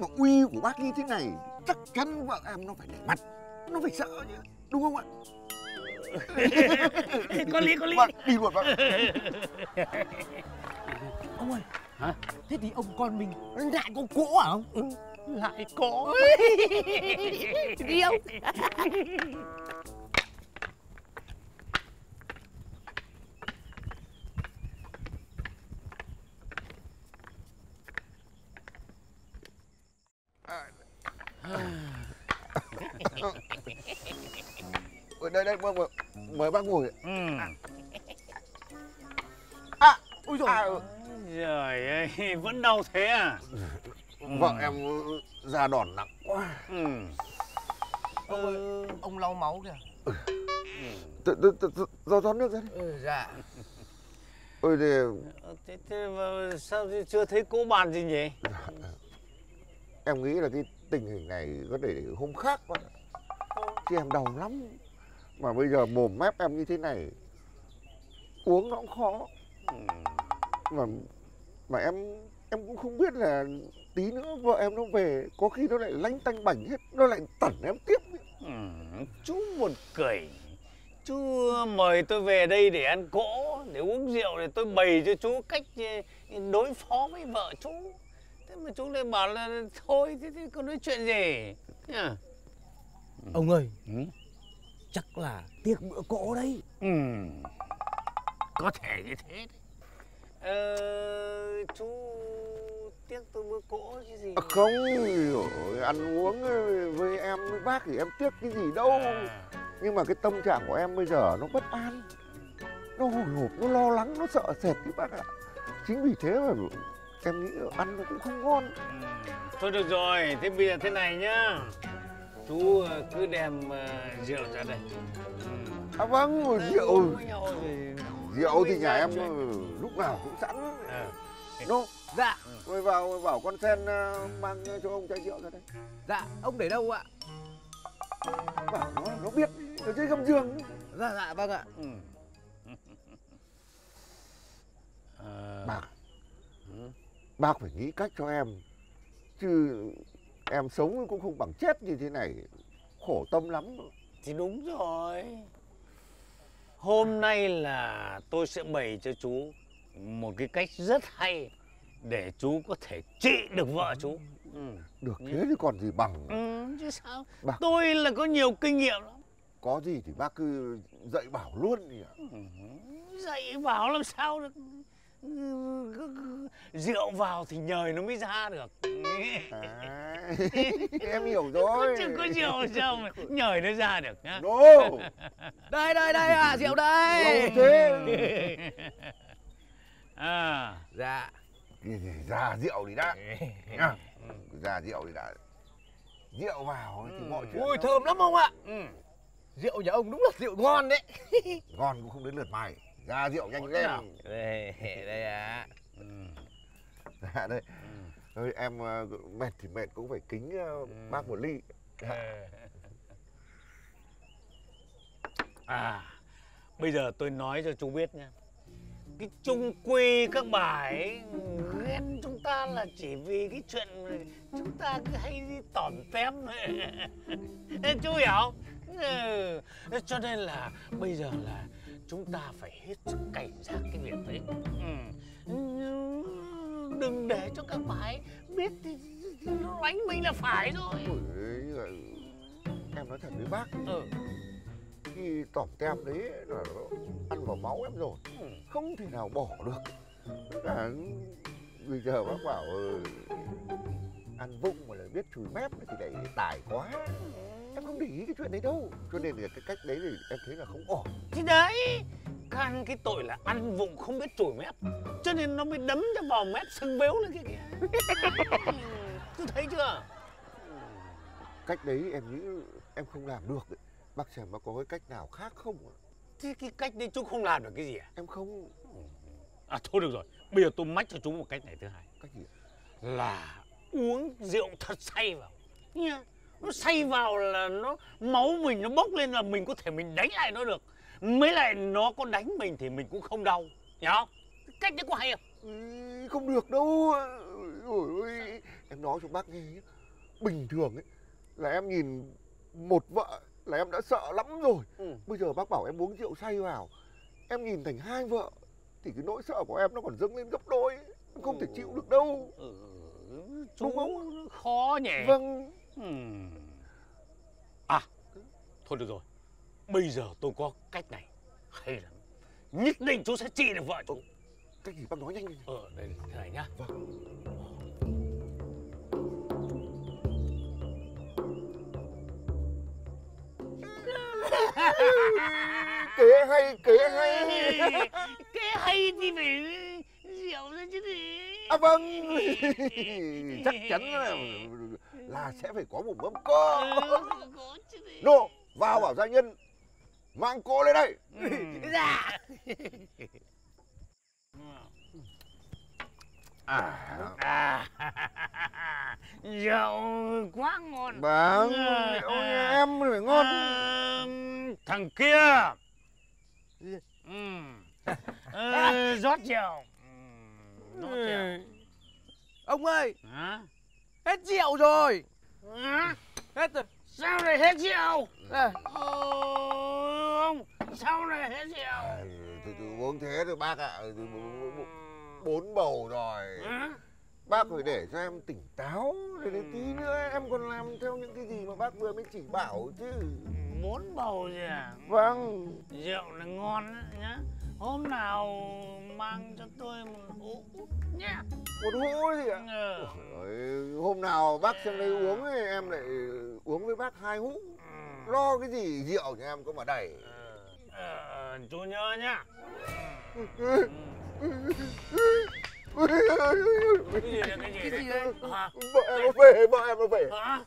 mà uy của bác như thế này chắc chắn vợ em nó phải để mặt nó phải sợ chứ đúng không ạ [laughs] có lý, có lý. vâng đi luôn vâng [laughs] Ông ơi Hả? Thế thì ông con mình lại có cỗ à ông Ừ, lại có. [laughs] Đi ông Ở đây đây mời, mời, bác ngồi. Ừ. à Ôi dồi à, ừ. Trời ơi, vẫn đau thế à? [laughs] vợ em ra đòn nặng quá Ừ. Ông ơi Ông lau máu kìa tự tự tự tự- do rót nước ra đi Ừ dạ ôi thì Thế, thế mà sao chưa thấy cố bàn gì nhỉ? em nghĩ là cái tình hình này có để hôm khác quá. Chứ em đau lắm. Mà bây giờ mồm mép em như thế này uống nó cũng khó. Ừ. mà mà em em cũng không biết là tí nữa vợ em nó về có khi nó lại lanh tanh bảnh hết nó lại tẩn em tiếp. Ừ, chú buồn cười. Chú mời tôi về đây để ăn cỗ để uống rượu để tôi bày cho chú cách eh, đối phó với vợ chú thế mà chú lại bảo là thôi thế, thế có nói chuyện gì? Nhá. Ông ơi. Ừ? Chắc là tiệc bữa cỗ đấy. Ừ. Có thể như thế đấy. Ờ, chú tiếc tôi bữa cỗ chứ gì? À, không rồi ăn uống với em với bác thì em tiếc cái gì đâu. À, nhưng mà cái tâm trạng của em bây giờ nó bất an. Nó hồi hộp nó lo lắng nó sợ sệt đấy bác ạ. Chính vì thế mà em nghĩ ăn nó cũng không ngon. Ừ. thôi được rồi thế bây giờ thế này nhá. Chú ờ, cứ đem ờ, rượu ra đây. Ừ. à vâng Thế rượu. rượu thì nhà em ừ, lúc nào cũng sẵn. Ờ. nó Dạ. Rồi vào bảo con sen mang cho ông chai rượu ra đây. Dạ ông để đâu ạ? Bảo nó nó biết ở trên gầm giường. Dạ dạ vâng ạ. Ừ. Ờ, bác Ừ. bác phải nghĩ cách cho em. Chứ em sống cũng không bằng chết như thế này. Khổ tâm lắm. Thì đúng rồi. Hôm nay là tôi sẽ bày cho chú một cái cách rất hay để chú có thể trị được vợ chú. Ừ. được thế thì còn gì bằng. Ừ, chứ sao? Bác- tôi là có nhiều kinh nghiệm lắm. Có gì thì bác cứ dạy bảo luôn đi ạ. Ừ, dạy bảo làm sao được rượu vào thì nhời nó mới ra được. À, em hiểu rồi. chứ có rượu sao mà nhời nó ra được nhá. No. Đây đây đây à rượu đây. Lâu thế. À. Dạ. Thì- thì ra rượu đi đã. Nhá. ra rượu đi đã. Rượu vào thì Ừ. mọi chuyện Ui thơm lắm ông ạ. Ừ. Rượu nhà ông đúng là rượu ngon đấy. Ngon cũng không đến lượt mày ra rượu nhanh lên Đây đây ạ Ừ. ra đây Ừ. Thôi em ờ, mệt thì mệt cũng phải kính ờ, Ừ. bác một ly À, bây giờ tôi nói cho chú biết nha. Cái chung quy các bà ấy ghen chúng ta là chỉ vì cái chuyện chúng ta cứ hay đi tỏm tém [laughs] chú hiểu? Ừ. Cho nên là bây giờ là chúng ta phải hết sức cảnh giác cái việc đấy. Ừ. Đừng để cho các bà ấy biết thì đánh mình là phải rồi. Em nói thật với bác Ừ. khi tỏm tem đấy là nó ăn vào máu em rồi Ừ. không thể nào bỏ được cả bây giờ bác bảo ờ, ăn vụng mà lại biết chùi mép thì lại tài quá em không để ý cái chuyện đấy đâu. Cho nên là cái cách đấy thì em thấy là không ổn. Thì đấy can cái tội là ăn vụng không biết chổi mép cho nên nó mới đấm cho vào mép sưng vếu lên cái kìa. [laughs] Tôi thấy chưa? Cách đấy em nghĩ em không làm được đấy. bác xem nó có cái cách nào khác không ạ? thế cái cách đấy chú không làm được cái gì à? Em không. À thôi được rồi. Bây giờ tôi mách cho chú một cách này thứ hai. Cách gì là uống rượu thật say vào. Nha nó say vào là nó máu mình nó bốc lên là mình có thể mình đánh lại nó được. Mới lại nó có đánh mình thì mình cũng không đau. Không? Cách đấy có hay không? Ý, không được đâu. Ôi ôi, em nói cho bác nghe bình thường ấy là em nhìn một vợ là em đã sợ lắm rồi. Ừ. bây giờ bác bảo em uống rượu say vào. Em nhìn thành hai vợ thì cái nỗi sợ của em nó còn dâng lên gấp đôi. Em không thể chịu được đâu. Ừ, Đúng chú không? khó nhỉ. Vâng Ừm. À, thôi được rồi. Bây giờ tôi có cách này hay lắm. Nhất định chú sẽ trị được vợ chú. cách gì bác nói nhanh lên Ờ, đây này nhá. [laughs] kế hay kế hay [laughs] Cái hay thì phải rượu ra chứ gì. à vâng [laughs] chắc chắn là, là sẽ phải có một mâm [laughs] chứ gì. nô vào bảo gia nhân mang cô lên đây. [laughs] Dạ. à. À, [laughs] rượu quá ngon. vâng À, ôi, à. em phải ngon. Ờ, thằng kia. Ừ. Ờ, rót rượu. Ừ, rót rượu. Ông ơi, hả hết rượu rồi. hả? Hết rồi. sao lại hết rượu? À, Ôi, ông sao lại hết rượu? À, từ từ uống thế rồi bác ạ. B- bốn bầu rồi. Hả? Bác phải để cho em tỉnh táo để đến tí nữa. Em còn làm theo những cái gì mà bác vừa mới chỉ bảo chứ. Bốn bầu gì à? Vâng. Rượu là ngon á nhá hôm nào mang cho tôi một hũ. Nhá một hũ gì ạ? Ờ. Ôi, hôm nào bác sang đây uống thì em lại uống với bác hai hũ. Lo cái gì? Rượu nhà em có mà đầy Ờ, chú nhớ nhá. Cái gì đấy cái gì đấy hả? Vợ em nó về vợ em nó về. Hả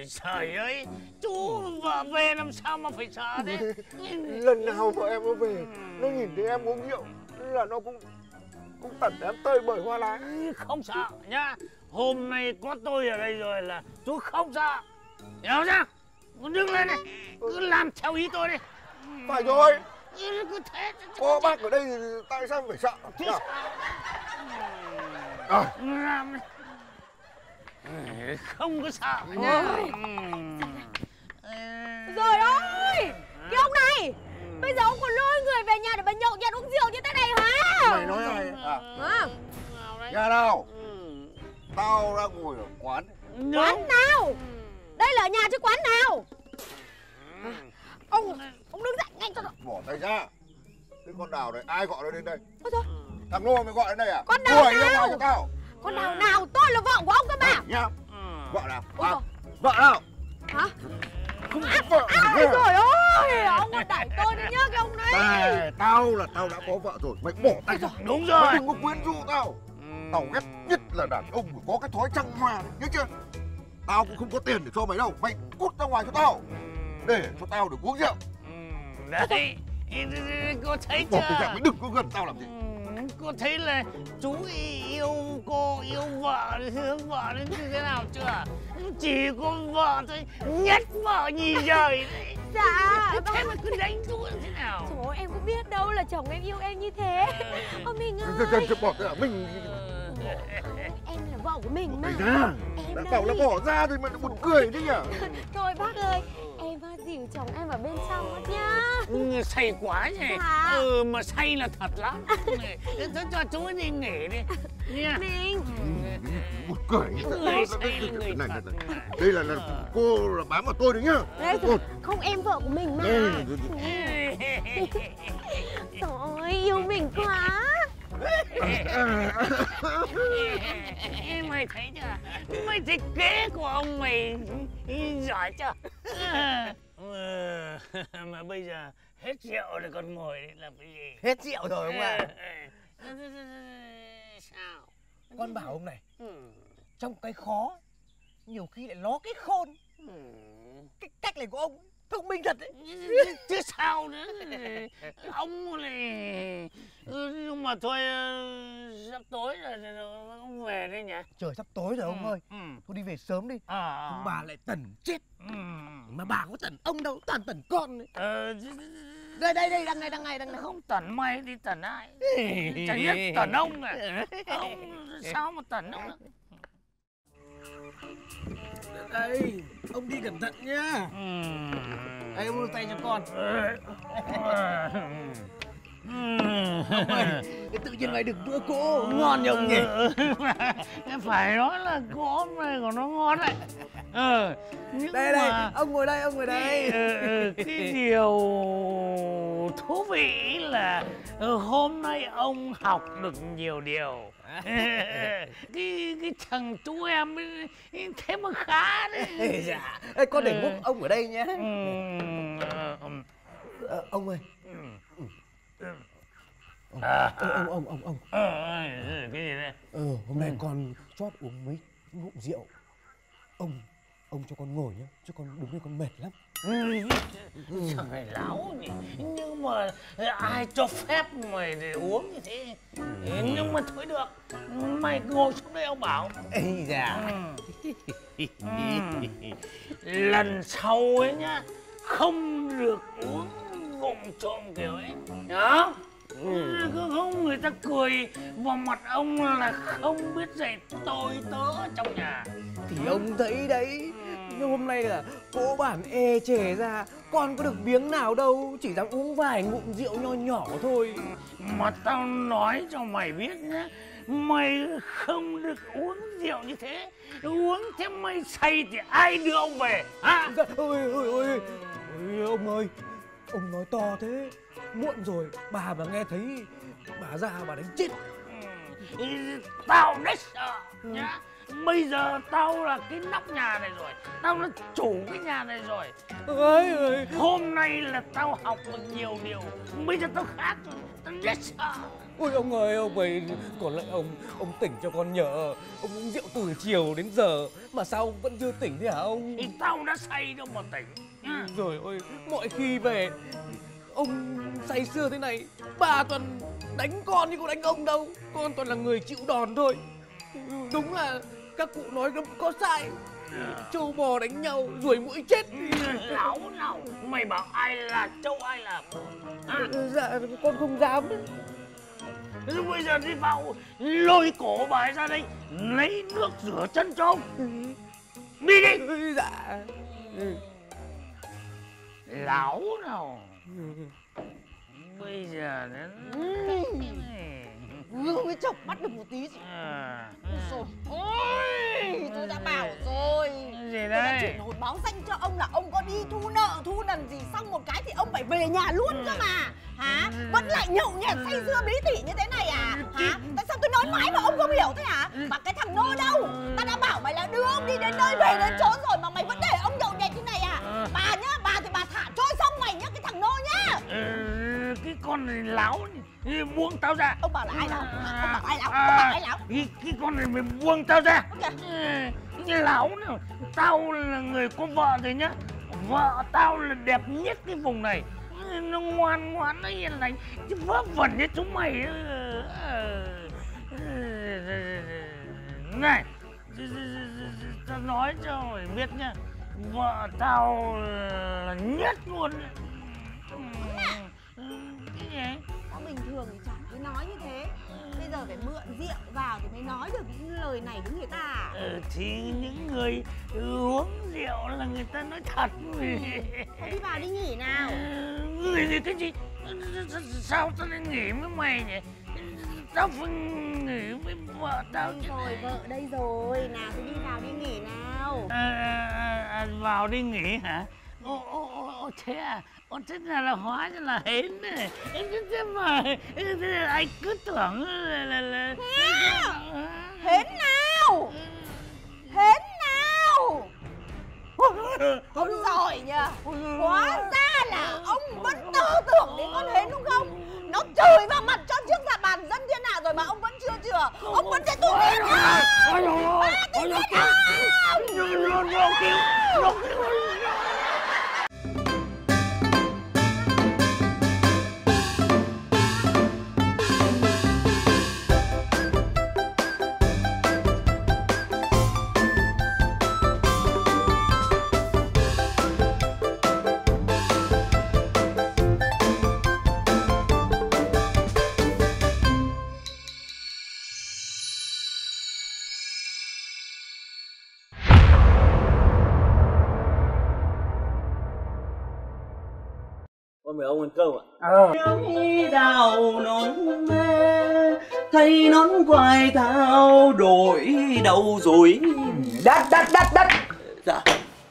ôi trời ơi chú vợ về làm sao mà phải sợ thế? [laughs] Lần nào vợ em nó về nó nhìn thấy em uống rượu là nó cũng cũng tẩn em tơi bởi hoa lá. Không sợ nhá. Hôm nay có tôi ở đây rồi là chú không sợ. Hiểu chưa? Cứ đứng lên này cứ làm theo ý tôi đi. Phải rồi. Cứ cứ thế có bác ở đây thì tại sao phải sợ? Chứ sao à, làm. Ừ, không có sợ nhá Ừ. Rồi ơi Cái ông này Bây giờ ông còn lôi người về nhà để mà nhậu nhẹt uống rượu như thế này hả? Mày nói ai? À, Hả? nhà nào? Tao đang ngồi ở quán. Quán nào? Đây là nhà chứ quán nào? Ông Ông đứng dậy ngay cho nó. Bỏ tay ra. Cái con đào này ai gọi nó đến đây? Ôi trời, thằng nô mày gọi đến đây à? Con đào nó nào? tao Con nào nào tôi là vợ của ông cơ mà. Nhá. Vợ nào? À, vợ. nào? Hả? Không có vợ nhá. trời ơi Ông còn đẩy tôi nữa nhá cái ông này Này, tao là tao đã có vợ rồi. Mày bỏ tay ra. đúng mày rồi. đừng có quyến rũ tao. Tao ghét nhất là đàn ông có cái thói trăng hoa nhớ chưa? Tao cũng không có tiền để cho mày đâu. Mày cút ra ngoài cho tao. Để cho tao được uống rượu. Đấy cô thấy chưa? mày đừng có gần tao làm gì cô thấy là chú yêu cô yêu vợ thương vợ đến như thế nào chưa? Chỉ có vợ thôi nhất vợ nhì rời Dạ thế mà cứ đánh chú làm thế nào? Trời ơi em có biết đâu là chồng em yêu em như thế. Ông mình Thôi, thôi, ơi bỏ ra mình Em là vợ của mình mà. Ra Em đã bảo là bỏ ra thì mày buồn cười đi nhỉ? [laughs] Thôi bác ơi Em à, dìu chồng em vào bên trong mất nhá. Ừ, say quá nhỉ. Dạ. ừ mà say là thật lắm. Thôi cho chú đi nghỉ đi. Nha. Mình buồn cười người say là người này, thật này, này. đây là, là cô là bám vào tôi đấy nhá. Đây Không em vợ của mình mà. Đây, Trời ơi yêu mình quá. Mày thấy chưa? Mày thấy kế của ông mày giỏi chưa? Ừ, [laughs] [laughs] mà bây giờ hết rượu rồi còn ngồi làm cái gì Hết rượu rồi ông ạ. [laughs] sao Con bảo ông này, Ừ. trong cái khó nhiều khi lại ló cái khôn. Ừ. Cái cách này của ông thông minh thật đấy. chứ sao nữa ông này Ừ, nhưng mà thôi ờ, sắp tối rồi ông về đây nhỉ Trời sắp tối rồi ông ơi. ừ. Thôi đi về sớm đi. à, Ông bà lại tẩn chết. ừ. Mà bà có tẩn ông đâu, toàn tẩn con đấy. ờ, Đây đây đây, đằng này đằng này đằng này. không tẩn mày thì tẩn ai chẳng nhất tẩn ông à ông sao mà tẩn ông nữa Đây, ông đi cẩn thận nhá. ừ. Đây ông đưa tay cho con. Ừ. [laughs] Cái tự nhiên mày được bữa cỗ ngon nhỉ ông nhỉ? phải nói là ốm này của nó ngon đấy ờ nhưng Đây đây, mà ông ngồi đây, ông ngồi đây. ờ, ờ, cái điều thú vị là hôm nay ông học được nhiều điều [laughs] cái cái thằng chú em thế mà khá đấy Ê dạ, Ê, con để ngúc ông ở đây nhé. Ờ, ông ơi, À, ông ông ông ông ông. ờ, cái gì đây Ờ, hôm nay con chót uống mấy ngụm rượu. Ông, ông cho con ngồi nhá, cho con đứng đây con mệt lắm. Trời mày láo nhỉ Nhưng mà ai cho phép mày để uống như thế Nhưng mà thôi được Mày ngồi xuống đây ông bảo Ê dạ. Ừ. Ừ. Lần sau ấy nhá Không được uống vụng trộm kiểu ấy. Nhớ. Cứ không người ta cười vào mặt ông là không biết dạy tôi tớ trong nhà. Thì ông thấy đấy, nhưng hôm nay là cỗ bản ê chề ra, con có được miếng nào đâu, chỉ dám uống vài ngụm rượu nho nhỏ thôi. Mà tao nói cho mày biết nhá Mày không được uống rượu như thế. Uống thế mày say thì ai đưa ông về hả? Dạ, ôi ôi ôi, ôi ông ơi, ông nói to thế, muộn rồi, bà mà nghe thấy bà ra bà đánh chết. Ừ, Tao đấy sợ nhá. Bây giờ tao là cái nóc nhà này rồi Tao là chủ cái nhà này rồi. Ơi ơi, Hôm nay là tao học được nhiều điều Bây giờ tao khác Tao rất sợ ôi ông ơi, ông ơi, còn lại ông, ông tỉnh cho con nhờ, ông uống rượu từ chiều đến giờ, mà sao ông vẫn chưa tỉnh thế hả ông? Thì tao đã say đâu mà tỉnh. Nhá. Rồi ôi, mọi khi về Ông say sưa thế này Bà toàn đánh con như có đánh ông đâu. Con toàn là người chịu đòn thôi. Đúng là các cụ nói nó có sai. Châu bò đánh nhau ruồi mũi chết. Lão nào Mày bảo ai là châu ai là? À, Dạ con không dám Thế bây giờ đi vào Lôi cổ bà ấy ra đây Lấy nước rửa chân cho ông. Đi đi. Dạ. Lão nào. Bây giờ đến Vừa mới chọc bắt được một tí gì? À, rồi Ôi tôi đã bảo rồi. Gì Tôi đã đây? chuyển hồi báo danh cho ông là ông có đi thu nợ thu nần gì xong một cái thì ông phải về nhà luôn cơ mà. Hả? Vẫn lại nhậu nhẹt say sưa bí tỉ như thế này à? Hả? Tại sao tôi nói mãi mà ông không hiểu thế hả? Mà cái thằng nô đâu? Ta đã bảo mày là đưa ông đi đến nơi về đến chốn rồi mà mày vẫn để ông nhậu nhẹt như này à? Bà nhá bà thì bà thả trôi xong mày nhá cái thằng nô nhá. Ừ, Cái con này láo này, Buông tao ra. Ông bảo là ai lão ông bảo ai lão À, ông bảo ai lão cái, cái con này mày buông tao ra. Ừ, Cái láo nào Tao là người có vợ rồi nhá. Vợ tao là đẹp nhất cái vùng này. Ừ, Nó ngoan ngoãn nó hiền lành. Chứ vớ vẩn như chúng mày. Ừ, ừ, ừ, Này Tao nói cho mày biết nhá. Vợ tao là nhất luôn. Ừ, Cái gì bình thường thì chẳng cứ nói như thế. Bây giờ phải mượn rượu vào thì mới nói được những lời này với người ta. À? Ừ, thì những người uống rượu là người ta nói thật. Thôi đi vào đi nghỉ nào. Người gì cái gì? Sao tao lại nghỉ với mày nhỉ? Tao phải nghỉ với vợ tao chứ. Rồi vợ đây rồi. Nào thì đi vào đi nghỉ nào. À, à, à, vào đi nghỉ hả ô ô ô thế à ô thế là, là hóa ra là hến này thế, mà thế là anh cứ tưởng là là, là Hến nào Hến nào Ông giỏi nhờ Hóa ra là ông vẫn tư tưởng đến con hến đúng không nó chửi vào mặt cho trước mặt bàn dân thiên hạ rồi mà ông vẫn chưa chừa ông vẫn sẽ tu tiên à ôi ôi dồi kìa nó nó nó con mời ông ăn cơm ạ. Ờ. Đào nón mê thấy nón quai thao đổi đâu rồi. Đất đất đất đất dạ.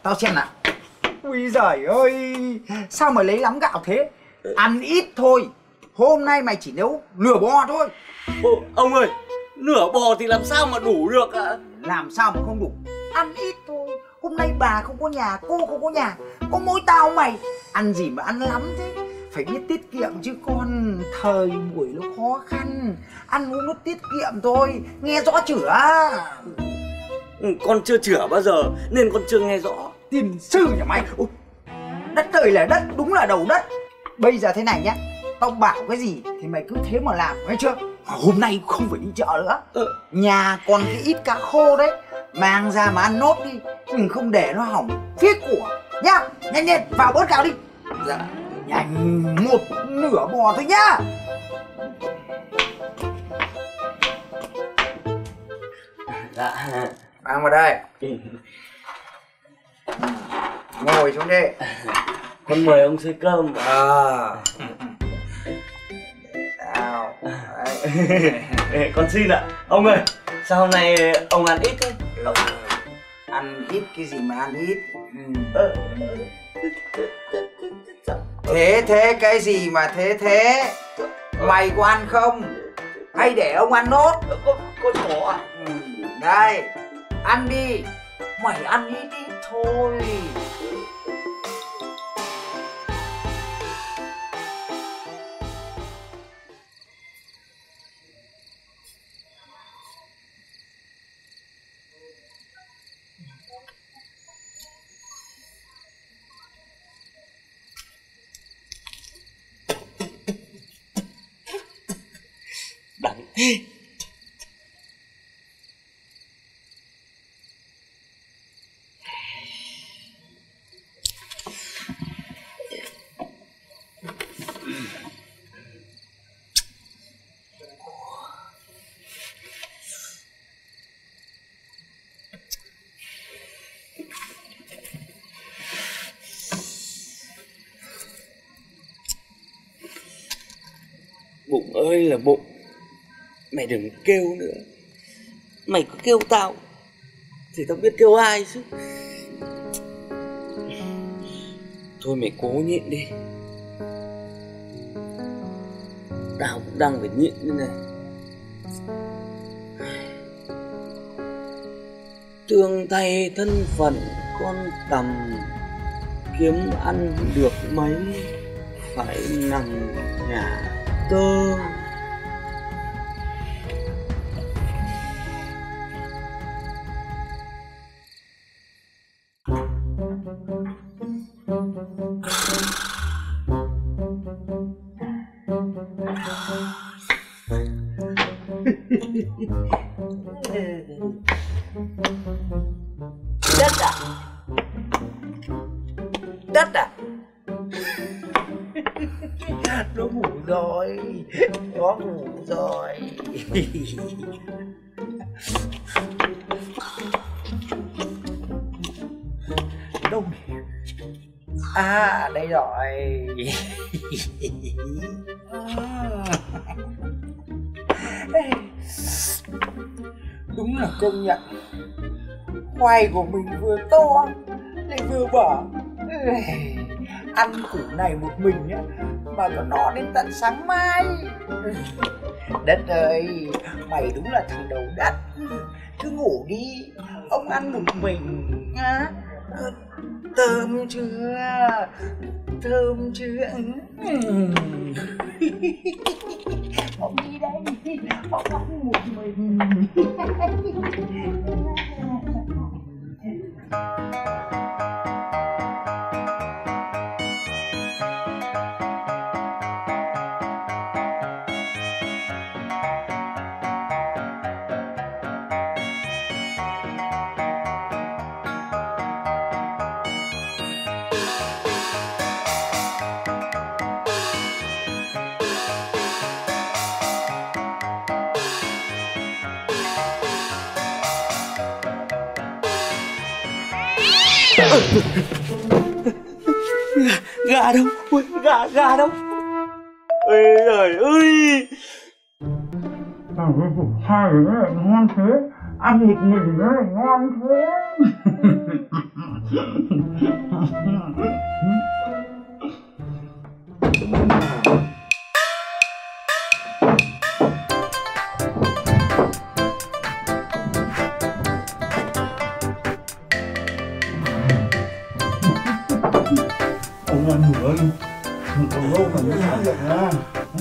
Tao xem nào. Ui giời ơi sao mà lấy lắm gạo thế? Ăn ít thôi hôm nay mày chỉ nấu nửa bò thôi. Ô, ông ơi nửa bò thì làm sao mà đủ được ạ? Làm sao mà không đủ? Ăn ít hôm nay bà không có nhà cô không có nhà. Có mỗi tao mày. Ăn gì mà ăn lắm thế? Phải biết tiết kiệm chứ con. Thời buổi nó khó khăn. Ăn uống nó tiết kiệm thôi. Nghe rõ chửa Ừ, con chưa chửa bao giờ nên con chưa nghe rõ. Tiền sư nhà mày. Ôi, đất trời là đất đúng là đầu đất. Bây giờ thế này nhá. Tao bảo cái gì thì mày cứ thế mà làm nghe chưa? Hôm nay không phải đi chợ nữa. Ờ. nhà còn cái ít cá khô đấy mang ra mà ăn nốt đi. Đừng không để nó hỏng phết của. Nhá nhanh lên vào bớt gạo đi. Dạ nhanh một nửa bò thôi nhá. Dạ. Mang vào đây. Ngồi xuống đi. Con mời ông xơi cơm. Ờ. [laughs] Ê, con xin ạ. Ông ơi sao hôm nay ông ăn ít thế Ăn ít cái gì mà ăn ít ừ. Ờ, thế thế cái gì mà thế thế? Mày có ăn không? Hay để ông ăn nốt? Con con có ạ ừ. đây. Ăn đi. Mày ăn ít ít thôi là bụng mày đừng kêu nữa. Mày cứ kêu tao, thì tao biết kêu ai chứ. Thôi mày cố nhịn đi. Tao cũng đang phải nhịn như này. Tương thay thân phận con tầm, kiếm ăn được mấy, phải nằm nhà tơ. À đây rồi. [laughs] Đúng là công nhận. Khoai của mình vừa to lại vừa bở. Ăn củ này một mình nhá mà có no đến tận sáng mai. Đất ơi mày đúng là thằng đầu đất. Cứ ngủ đi ông ăn một mình nhá. Ờ, thơm chưa? Thơm chưa? Ông đi đây ông bóng một mình gà đâu? Ui, gà gà đâu? Ơi. Trời ơi hai nó lại ngon thế. Ăn một mình nó lại ngon thế. [laughs]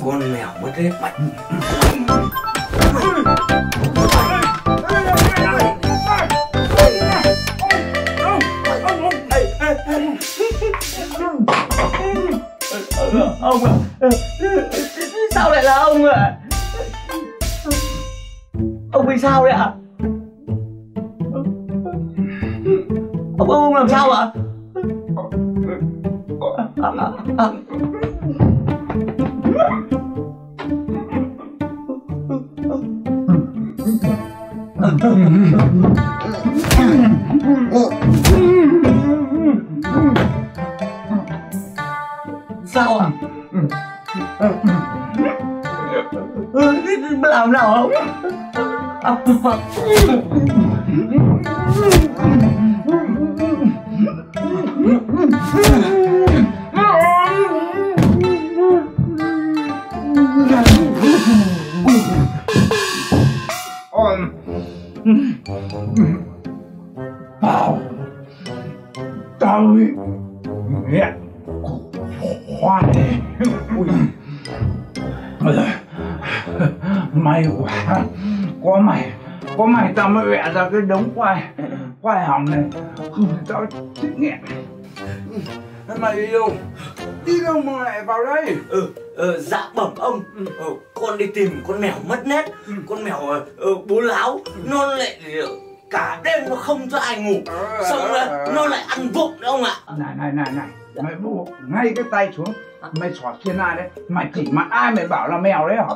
con mèo mất hết sao à? Ừ, làm nào không? À, Mày tao mới vẽ ra cái đống khoai Khoai hỏng này. Không thì tao chết nghẹn. Mày đi đâu? Đi đâu mà lại vào đây? Ừ, ờ, dạ bẩm ông. Ờ, con đi tìm con mèo mất nét con mèo ờ, ờ, bố láo. Nó lại ờ, cả đêm nó không cho ai ngủ. Xong rồi nó lại ăn vụng đấy ông ạ. Này này này này. Mày buộc ngay cái tay xuống. Mày xỏ trên ai đấy? Mày chỉ mặt ai mày bảo là mèo đấy hả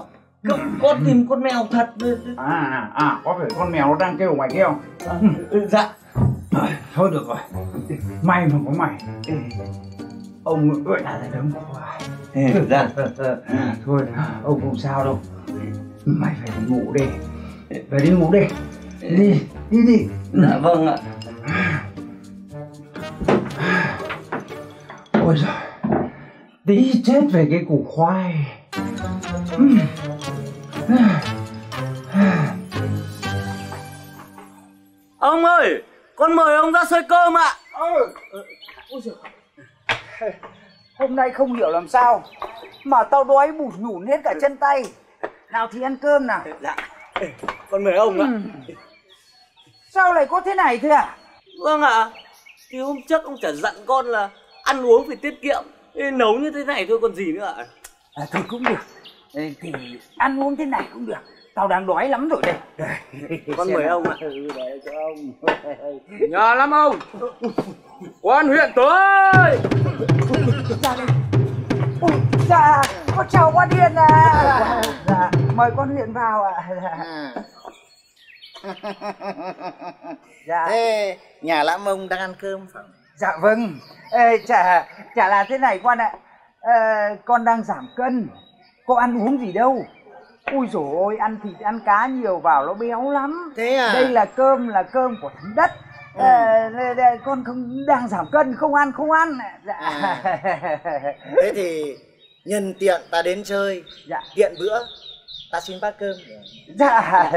con, con tìm con mèo thật. À à, à có phải con mèo nó đang kêu mày kêu ừ, dạ. Thôi, Thôi được rồi. May mà có mày. Ông ơi. Là đống khoai dạ. Thôi ông không sao đâu. Mày phải đi ngủ đi. Phải đi ngủ đi. Đi đi đi. Dạ vâng ạ. Ôi giời. Tí chết về cái củ khoai. Ừm. Ông ơi con mời ông ra xơi cơm ạ. Hôm nay không hiểu làm sao mà tao đói bủn nhủn hết cả chân tay. Nào thì ăn cơm nào. Dạ con mời ông ạ. Sao lại có thế này thế à vâng ạ thì hôm trước ông chả dặn con là ăn uống phải tiết kiệm. Nấu như thế này thôi còn gì nữa ạ? À, thôi cũng được thì ăn uống thế này cũng được. Tao đang đói lắm rồi đây. [laughs] Con mời ông ạ. Ừ, để cho ông. [laughs] Nhờ lắm ông. Quan huyện tới. Ra đây. Ui dạ con chào quan huyện à dạ mời con huyện vào ạ. [laughs] Dạ. Thế nhà lãm ông đang ăn cơm phải không? dạ vâng. Ê, chả chả là thế này quan ạ. Ờ, con đang giảm cân có ăn uống gì đâu ui dồi ôi ăn thịt ăn cá nhiều vào nó béo lắm Thế à? đây là cơm là cơm của thánh đất đây- đây, con không đang giảm cân không ăn không ăn dạ À. Thế thì nhân tiện ta đến chơi dạ tiện bữa ta xin bát cơm Dạ,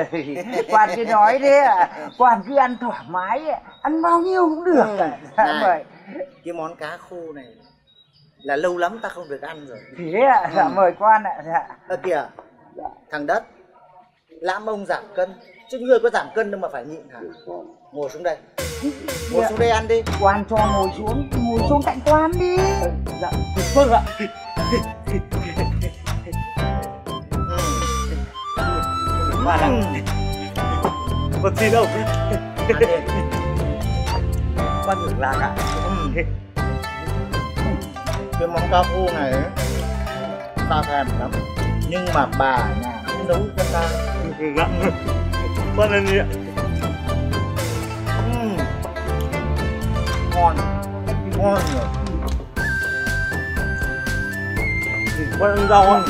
quan cứ nói thế ạ. Quan cứ ăn thoải mái. Ăn bao nhiêu cũng được ạ. Dạ, Này. cái món cá khô này là lâu lắm ta không được ăn rồi. Thế ạ, dạ Ừ. mời quan ạ. Dạ. ơ kìa. Thằng đất. Lãm ông giảm cân. Chứ ngươi có giảm cân đâu mà phải nhịn hả? Ngồi xuống đây. Ngồi Dạ. xuống đây ăn đi. Quan cho ngồi xuống, ngồi xuống cạnh quan đi. dạ vâng ạ. Mà là còn gì đâu? Quan hưởng lạc ạ cái món cao khô này ta thèm lắm. Nhưng mà bà nhà không nấu cho ta gặm quan lên đi ạ. Ngon. Ngon rồi quan ăn rau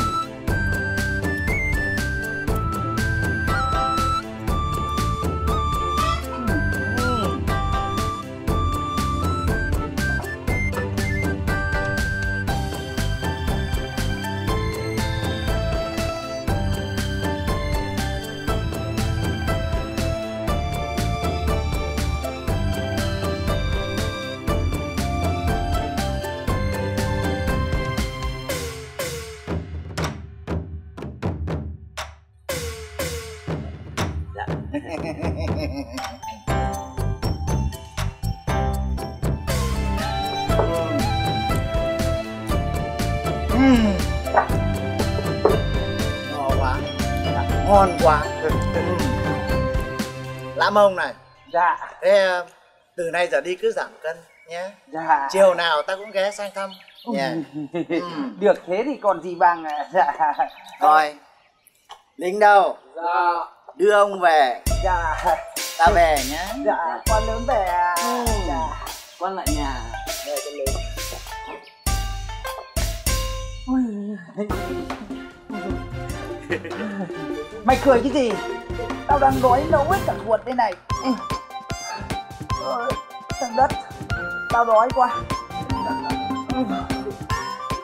ngon quá ngon quá lãm ông này Dạ, thế từ nay giờ đi cứ giảm cân nhé dạ. chiều nào ta cũng ghé sang thăm nhé [laughs] Được thế thì còn gì bằng ạ. Dạ. rồi lính đâu Dạ. đưa ông về Dạ. ta về nhé Dạ, quan lớn về ạ. Dạ. Quan lại nhà. Về con lính. Mày cười cái gì? Tao đang đói nấu hết cả ruột đây này. Ừ. Ôi, Thằng đất, tao đói quá.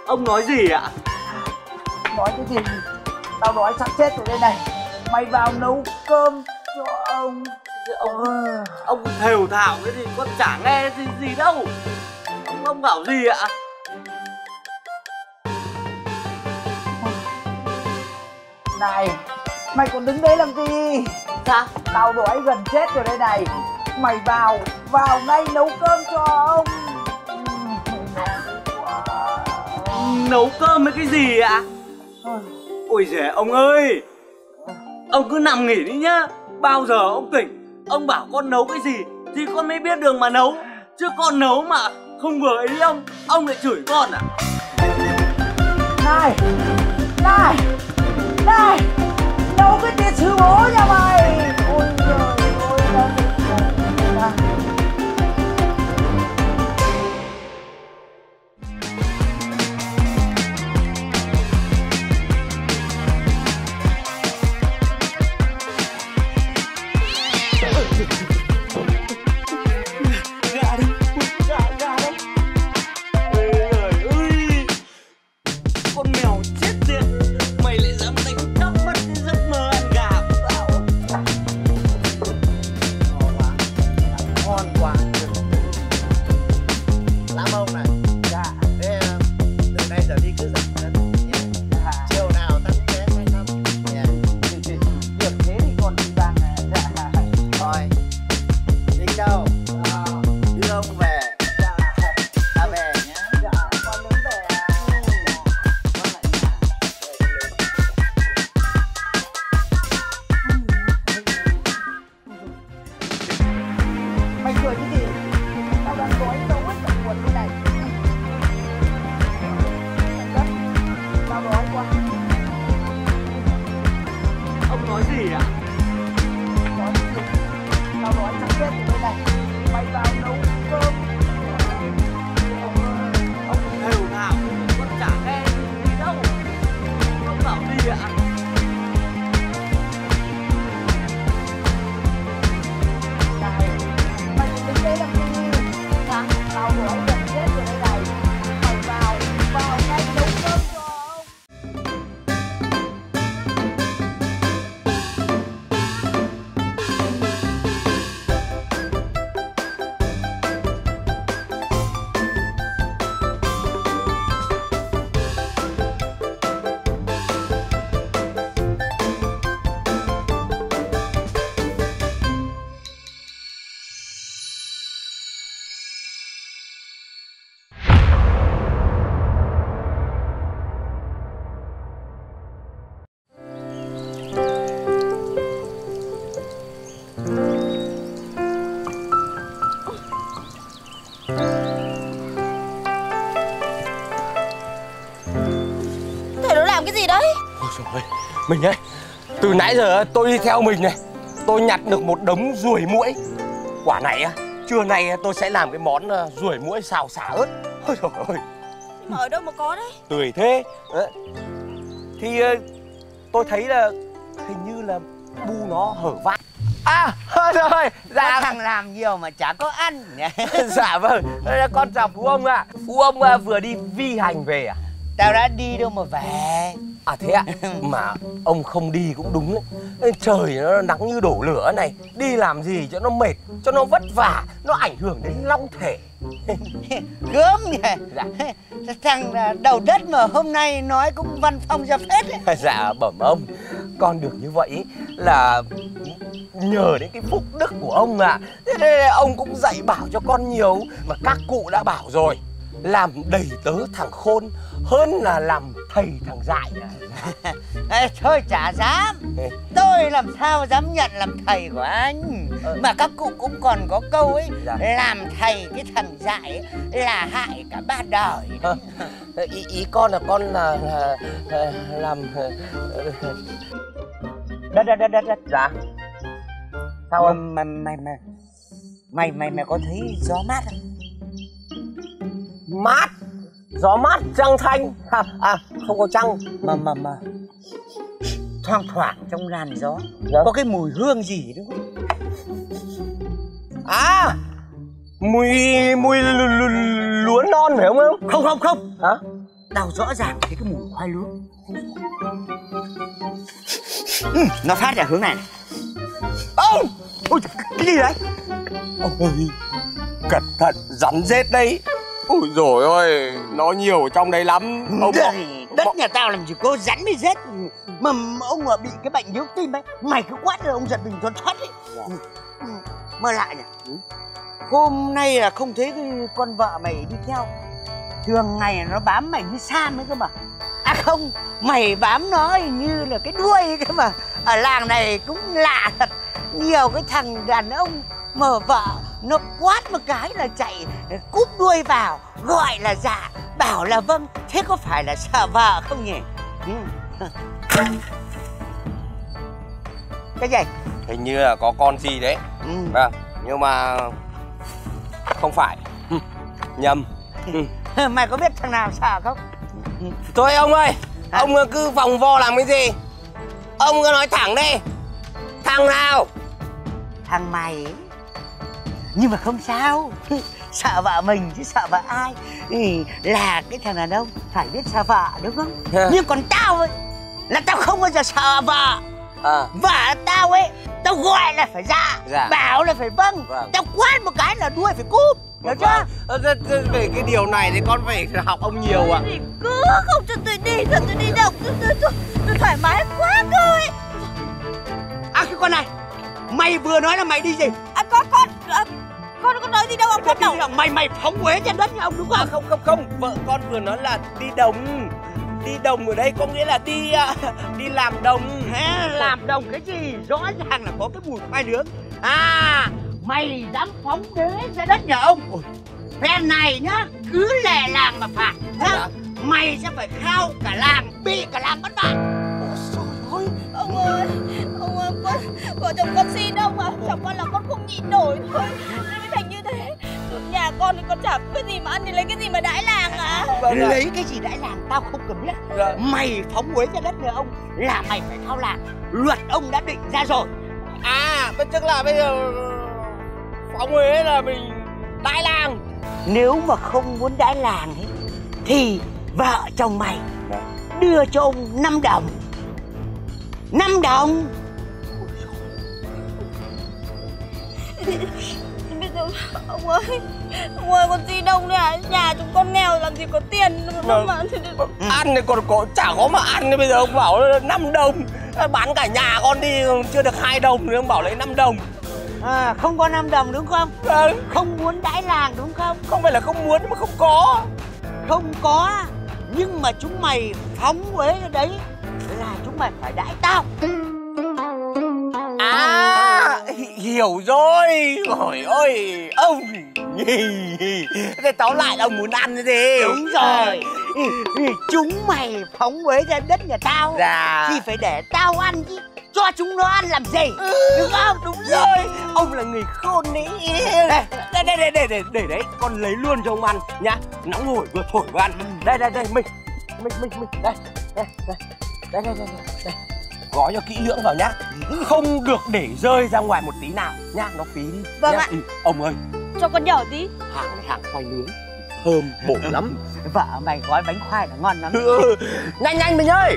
Ông nói gì ạ? Nói cái gì? Tao đói sắp chết rồi đây này. Mày vào nấu cơm cho ông. Ông ông thều thào cái gì con chả nghe gì gì đâu. Ông ông bảo gì ạ? Này, mày còn đứng đấy làm gì? Sao? Tao đói gần chết rồi đây này. Mày vào, vào ngay nấu cơm cho ông. Nấu cơm với cái gì ạ? Ôi giời ông ơi Ông cứ nằm nghỉ đi nhá Bao giờ ông tỉnh Ông bảo con nấu cái gì Thì con mới biết đường mà nấu Chứ con nấu mà không vừa ý ông Ông lại chửi con à Này, này, đâu có cái tiết sư bố nhà mày. Mình ấy, từ nãy giờ tôi đi theo mình này Tôi nhặt được một đống ruồi muỗi. Quả này á, trưa nay tôi sẽ làm cái món ờ, ruồi muỗi xào xả ớt. Ôi trời ơi, Mà ở đâu mà có đấy? Tươi thế. Đấy. Thì ờ, tôi thấy là hình như là bu nó hở vát À [laughs] rồi Dạ. Thằng làm nhiều mà chả có ăn. [laughs] Dạ vâng, đây là con chào Phú ông ạ. Phú ông ờ, vừa đi vi hành về à? Tao đã đi đâu mà về? À thế ạ? [laughs] Mà ông không đi cũng đúng đấy. Trời nó nắng như đổ lửa này. Đi làm gì cho nó mệt, cho nó vất vả Nó ảnh hưởng đến long thể. [laughs] Gớm nhỉ? [laughs] Thằng à, đầu đất mà hôm nay nói cũng văn phong ra phết ấy. Dạ bẩm ông. Con được như vậy là nhờ đến cái phúc đức của ông ạ. Thế nên ông cũng dạy bảo cho con nhiều Mà các cụ đã bảo rồi Làm đầy tớ thằng khôn Hơn là làm thầy thằng dại. [laughs] Ê, Thôi chả dám. [laughs] Tôi làm sao dám nhận làm thầy của anh? Mà các cụ cũng còn có câu ấy Dạ. Làm thầy cái thằng dại ấy, là hại cả ba đời. Ờ, ý, ý con là con là, là, là làm ờ, Đất đất đất đất đất. Dạ. Sao ông? Mày mày mày mày mày mày có thấy gió mát không? mát gió mát trăng thanh. À, à không có trăng. Mà mà mà. Thoang thoảng trong làn gió Dạ. có cái mùi hương gì đúng không? à mùi mùi lú, lú, lúa non phải không không Không không không. Hả? Tao rõ ràng thấy cái mùi khoai lúa. Ừ, Nó phát ra hướng này này. Ông! Ôi, cái gì đấy? ôi cẩn thận rắn rết đấy ôi rồi ôi nó nhiều ở trong đấy lắm. Ông đất, đất nhà tao làm gì có rắn mới rết. Mà ông mà bị cái bệnh nhớ tim ấy mày cứ quát rồi ông giật mình thoăn thoát ấy Ừ, ừ, mơ lại nhỉ hôm nay là không thấy cái con vợ mày đi theo. Thường ngày nó bám mày như sam ấy cơ mà. À không mày bám nó như là cái đuôi ấy cơ mà. Ở làng này cũng lạ thật. Nhiều cái thằng đàn ông mở vợ nó quát một cái là chạy cúp đuôi vào gọi là dạ bảo là vâng thế có phải là sợ vợ không nhỉ? Ừ. [laughs] cái gì? Hình như là có con gì đấy. Ừ. vâng nhưng mà không phải. Ừ, nhầm. Ừ. mày có biết thằng nào sợ không? Thôi ông ơi ông cứ vòng vo làm cái gì? Ông cứ nói thẳng đi. Thằng nào? Thằng mày ấy. Nhưng mà không sao. [laughs] Sợ vợ mình chứ sợ vợ ai. Ừ, là cái thằng đàn ông phải biết sợ vợ đúng không? Ha. nhưng còn tao ấy là tao không bao giờ sợ vợ. À. Vợ tao ấy tao gọi là phải dạ, Dạ. bảo là phải vâng. Vâng. tao quát một cái là đuôi phải cúp hiểu chưa? Ờ, thế- thế về cái điều này thì con phải học ông nhiều ạ. Cứ không cho tôi đi thật tôi đi đâu tôi, tôi, tôi, tôi thoải mái quá cơ ấy à cái con này mày vừa nói là mày đi gì? À con con à, con con nói gì đâu ông đâu là mày mày phóng uế trên đất nhà ông đúng à, không không không. Không vợ con vừa nói là đi đồng. Đi đồng ở đây có nghĩa là đi à, đi làm đồng Hả? làm đồng cái gì? Rõ ràng là có cái mùi khoai nướng. À mày dám phóng đế ra đất nhà ông. Phen này nhá cứ lẻ làng mà phạt Dạ. mày sẽ phải khao cả làng bị cả làng bắt bạn ông ơi ông ơi con vợ chồng con xin ông mà chẳng qua là con không nhịn nổi thôi. Nên mới thành như thế? Nhà con thì con chả có cái gì mà ăn thì lấy cái gì mà đãi làng à lấy cái gì đãi làng tao không cần biết. Dạ. mày phóng uế ra đất nhà ông là mày phải khao làng luật ông đã định ra rồi. À tức là bây giờ phóng huế là mình đãi làng. Nếu mà không muốn đãi làng ấy thì vợ chồng mày đưa cho ông 5 đồng. 5 đồng bây giờ ông ơi ông ơi con di đông đấy à? Nhà chúng con nghèo làm gì có tiền mà, mà ăn thì còn có chả có mà ăn thì bây giờ ông bảo là 5 đồng. Bán cả nhà con đi chưa được hai đồng nữa ông bảo lấy 5 đồng. À, không có 5 đồng đúng không? Vâng. không muốn đãi làng đúng không? Không phải là không muốn mà không có. Không có nhưng mà chúng mày phóng uế ở đấy là chúng mày phải đãi tao À. Hi- hiểu rồi. Ôi ôi Ông. Thế tóm lại là ông muốn ăn cái gì? Đúng rồi. Chúng mày phóng uế ra đất nhà tao. Dạ. Thì phải để tao ăn chứ. Cho chúng nó ăn làm gì? Đúng không? Đúng rồi. Ông là người khôn ý Đây, đây, đây, đây, đây, đây, để đấy Con lấy luôn cho ông ăn nhá. Nóng hổi vừa thổi vừa ăn. Đây, đây, đây, mình Mình, mình, mình. Đây, đây Đây, đây, đây, đây, đây. Gói cho kỹ lưỡng vào nhá. Không được để rơi ra ngoài một tí nào. Nhá, nó phí đi. Vâng nhá. ạ. Ừ, Ông ơi, Cho con nhỏ tí hàng này hàng khoai nướng. Thơm, bổ lắm. [laughs] Vợ mày gói bánh khoai là ngon lắm. Ừ, Nhanh nhanh mình ơi.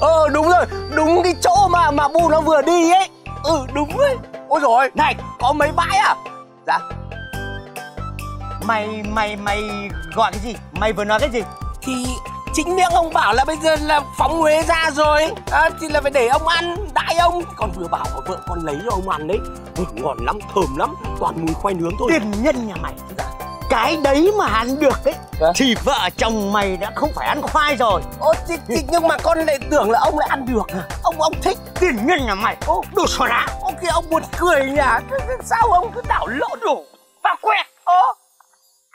Ờ đúng rồi Đúng cái chỗ mà mà bu nó vừa đi ấy. Ừ đúng đấy Ôi rồi Này có mấy bãi à? Dạ. Mày, mày, mày gọi cái gì? Mày vừa nói cái gì? Thì chính miệng ông bảo là bây giờ là phóng Huế ra rồi. À, Thì là phải để ông ăn. Đãi ông. Con vừa bảo vợ con lấy cho ông ăn đấy. Ừ, Ngon lắm thơm lắm. Toàn mùi khoai nướng thôi. Tiền nhân nhà mày. Cái đấy mà ăn được ấy Dạ. Thì vợ chồng mày đã không phải ăn khoai rồi. Ô thì, thì, nhưng mà con lại tưởng là ông lại ăn được. À? Ông ông thích. Tiền nhân nhà mày. Ô, đồ xò đá. Ô kìa ông buồn cười nhỉ. Sao ông cứ đảo lộn đủ Và quẹt Ô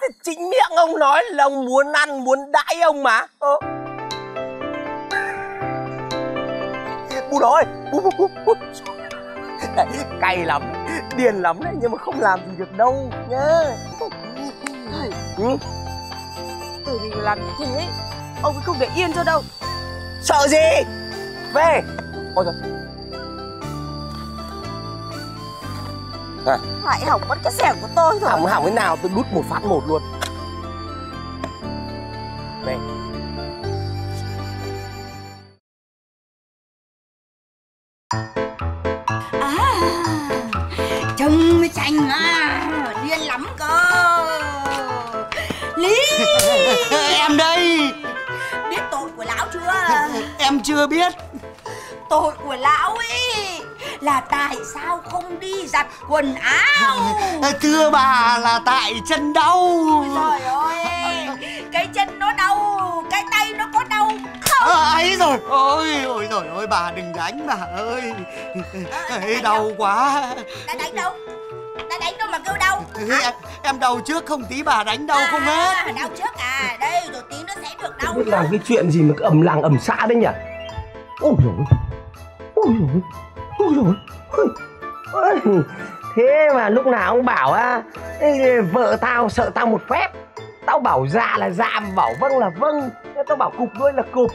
Thì chính miệng ông nói là ông muốn ăn Muốn đãi ông mà. Ô Bu đó ơi bu bu bu Đấy, Cay lắm Điên lắm đấy Nhưng mà không làm gì được đâu nhá. Ừ. Bởi vì làm như thế Ông ấy không để yên cho đâu. Sợ gì? Về. Ôi Hại hỏng mất cái xẻng của tôi rồi. Hỏng hỏng cái nào? Tôi đút một phát một luôn. Về À Trông mới chành à Điên lắm cơ. Lý! [laughs] Em đây. Biết tội của lão chưa? [laughs] Em chưa biết. Tội của lão ấy Là tại sao không đi giặt quần áo? Thưa bà là tại chân đau. Trời ơi Cái chân nó đau Cái tay nó có đau không? À, ấy rồi. Ôi ôi rồi ôi bà đừng đánh bà ơi. Ê, đau quá. Đã đánh đâu? Đã đánh đâu mà kêu đau? Em, em đau trước không tí bà đánh đau không hết. à, Đau trước à. Đây rồi tí nó sẽ được đau biết làm cái chuyện gì mà cứ ầm làng ầm xã đấy nhỉ? Ôi dồi Ôi. Dồi Ôi dồi Ôi, Thế mà lúc nào ông bảo á Vợ tao sợ tao một phép. Tao bảo dạ là dạ. Bảo vâng là vâng. Tao bảo cục đuôi là cục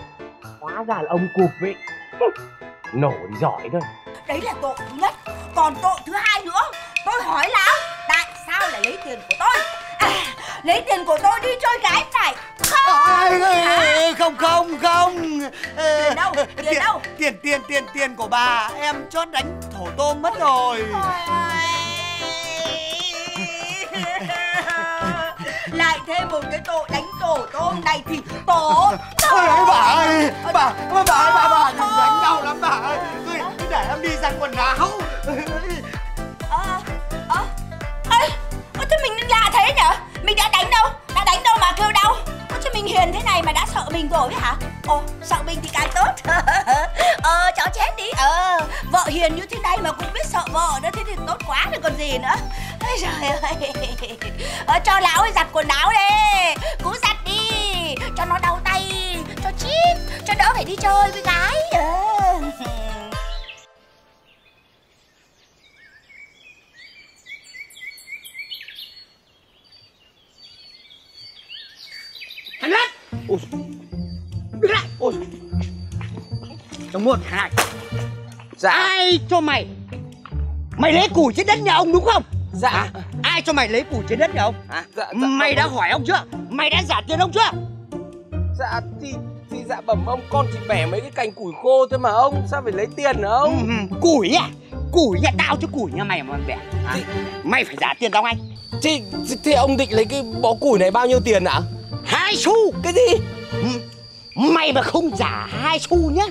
Hóa ra là ông cục vậy Nổ thì giỏi thôi. Đấy là tội thứ nhất. Còn tội thứ hai nữa. Tôi hỏi lão Tại sao lại lấy tiền của tôi? Lấy tiền của tôi đi chơi gái phải Không. Ơi, không không không. Tiền đâu? Tiền đâu? tiền tiền tiền tiền của bà em chót đánh thổ tôm mất rồi. Lại thêm một cái tội đánh tổ tôm này thì tổ tổ Ôi, bà ơi bà bà bà bà, bà đừng đánh đau lắm bà ơi. Thôi, để em đi giặt quần áo. Ờ, ờ, ơi, ơ, thế mình lạ thế nhở? Đánh đâu? Đã đánh đâu mà kêu đau? Ơ, mình hiền thế này mà đã sợ mình rồi hả? Ồ, sợ mình thì càng tốt. [laughs] ờ, cháu chết đi. Ờ, vợ hiền như thế này mà cũng biết sợ vợ nữa, thế thì tốt quá rồi còn gì nữa. [laughs] Ôi trời ơi. Ờ, cho lão ấy giặt quần áo đi. Cứ giặt đi, cho nó đau tay, cho chít, cho đỡ phải đi chơi với gái. Ờ. [laughs] Thằng Lết! Ôi Đứng lại. Ôi Đồng một thằng này. Dạ. Ai cho mày Mày lấy củi trên đất nhà ông đúng không? Dạ. Hả? Ai cho mày lấy củi trên đất nhà ông? Hả? Dạ, dạ, Mày đã hỏi ông chưa? Mày đã trả tiền ông chưa? Dạ thì thì dạ bẩm ông con chỉ bẻ mấy cái cành củi khô thôi mà ông Sao phải lấy tiền hả ông? Ừ, Củi à Củi nhà tao chứ củi nhà mày mà bẻ. Hả? Mày phải trả tiền tao ngay. Thì, thì, thì ông định lấy cái bó củi này bao nhiêu tiền ạ Hai xu Cái gì. Mày mà không trả hai xu nhá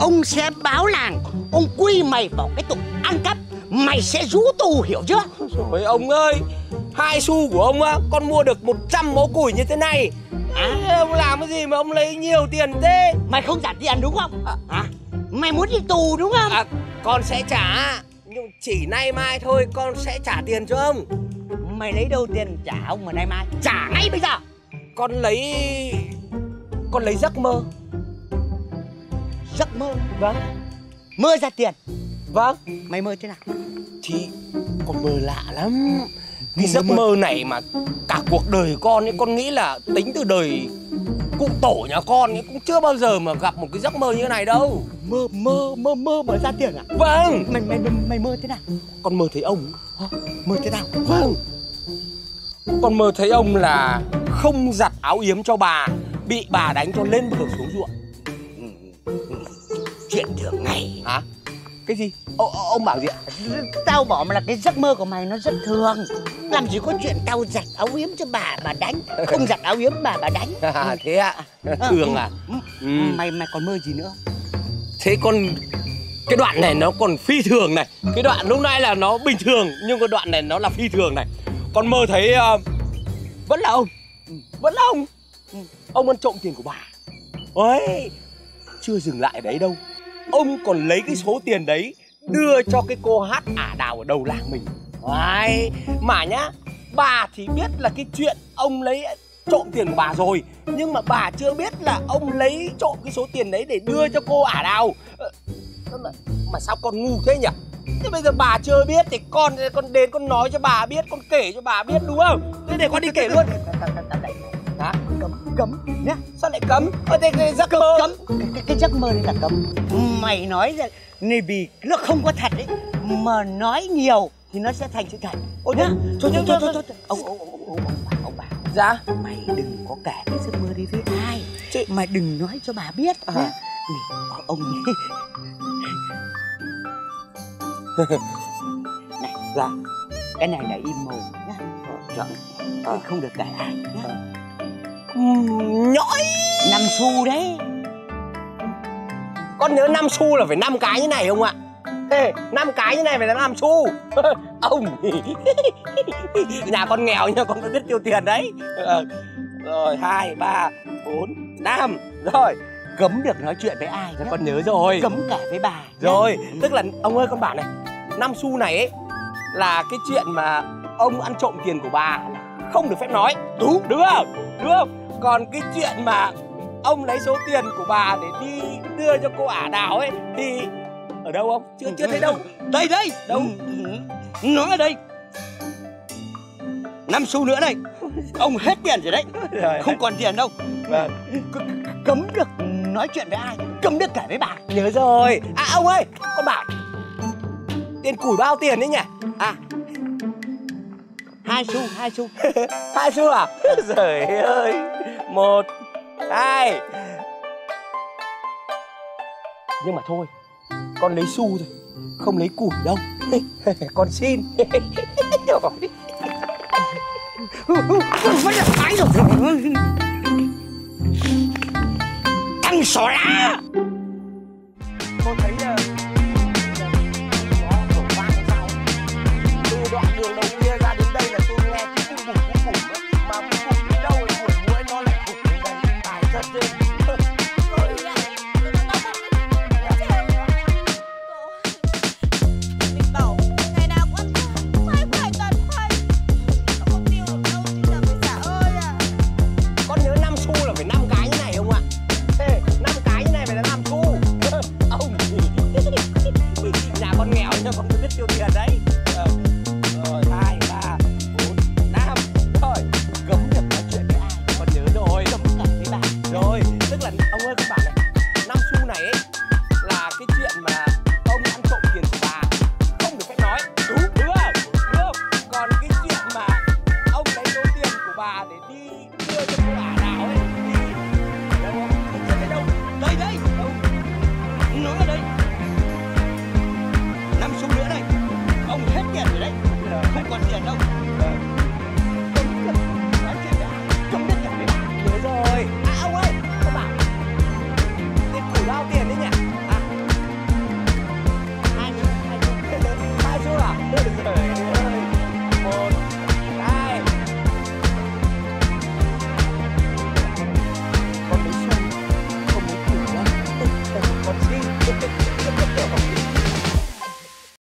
Ông sẽ báo làng Ông quy mày vào cái tội ăn cắp Mày sẽ rú tù hiểu chưa? Rồi ông ơi Hai xu của ông á Con mua được 100 bó củi như thế này. À? Ông làm cái gì mà ông lấy nhiều tiền thế? Mày không trả tiền đúng không? Hả? Mày muốn đi tù đúng không? À, Con sẽ trả Nhưng chỉ nay mai thôi Con sẽ trả tiền cho ông. Mày lấy đâu tiền trả ông mà nay mai? Trả ngay bây giờ Con lấy con lấy giấc mơ. Giấc mơ? Vâng. Mơ ra tiền. Vâng. Mày mơ thế nào? Thì con mơ lạ lắm. Cái giấc mơ. này mà cả cuộc đời con ấy Con nghĩ là tính từ đời cụ tổ nhà con ấy Cũng chưa bao giờ mà gặp một cái giấc mơ như thế này đâu. Mơ mơ mơ mơ mơ ra tiền à? Vâng. Mày mày mày, mày mơ thế nào? Con mơ thấy ông. Mơ thế nào? Vâng. Con mơ thấy ông là không giặt áo yếm cho bà Bị bà đánh cho lên bờ xuống ruộng Chuyện thường ngày Hả? Cái gì? Ô, ông bảo gì ạ? Tao bảo mà là cái giấc mơ của mày nó rất thường Làm gì có chuyện tao giặt áo yếm cho bà bà đánh Không giặt áo yếm bà bà đánh [laughs] À, thế ạ? Thường à? Ừ. Mày mày còn mơ gì nữa Thế con cái đoạn này nó còn phi thường này Cái đoạn lúc nãy là nó bình thường Nhưng cái đoạn này nó là phi thường này Con mơ thấy ờ, Vẫn là ông vẫn là ông Ông ăn trộm tiền của bà ấy, Chưa dừng lại ở đấy đâu Ông còn lấy cái số tiền đấy Đưa cho cái cô hát ả đào ở đầu làng mình ấy, Mà nhá Bà thì biết là cái chuyện ông lấy trộm tiền của bà rồi Nhưng mà bà chưa biết là ông lấy trộm cái số tiền đấy để đưa cho cô ả đào mà, mà sao con ngu thế nhỉ Thế bây giờ bà chưa biết thì con con đến con nói cho bà biết Con kể cho bà biết đúng không Thế để con đi kể luôn Hả? Cấm cấm nhá. Sao lại cấm? Ờ thế cái giấc mơ Cấm. Cái, cái, cái giấc mơ đấy là cấm. Mày nói ra Này vì nó không có thật ấy Mà nói nhiều thì nó sẽ thành sự thật. Ôi nhá. thôi, thôi, thôi, thôi, thôi, Ông ông ông ông ông bà ông bà Dạ. Mày đừng có kể cái giấc mơ đi với ai. Chị... Mà đừng nói cho bà biết À. nhá. Này, ông [laughs] này dạ. Cái này là im mồm nhá chọn À. không được kể ai nhá Nhõi năm xu đấy Con nhớ 5 xu là phải 5 cái như này không ạ? Ê, 5 cái như này phải là 5 xu [laughs] Ông [laughs] Nhà con nghèo nhưng con vẫn biết tiêu tiền đấy Ờ, Rồi, 2, 3, 4, 5 Rồi cấm được nói chuyện với ai nhá. Con nhớ rồi cấm kể với bà nhá. Rồi, tức là ông ơi con bảo này 5 xu này ấy Là cái chuyện mà ông ăn trộm tiền của bà không được phép nói Đúng Đúng không? Đúng không? Còn cái chuyện mà ông lấy số tiền của bà để đi đưa cho cô ả đào ấy Thì ở đâu ông? Chưa chưa thấy đâu. Đây đây Đâu? nó ở đây. Năm xu nữa đây. Ông hết tiền rồi đấy. Không còn tiền đâu. Vâng. Cấm được nói chuyện với ai? Cấm được kể với bà. Nhớ rồi. À ông ơi Con bảo Tiền củi bao tiền đấy nhỉ? À. Hai xu hai xu. [laughs] Hai xu à? Trời ơi Một Hai. Nhưng mà thôi Con lấy xu thôi Không lấy củi đâu. [laughs] Con xin. Vẫn là cái rồi. Ăn xỏ lá Con thấy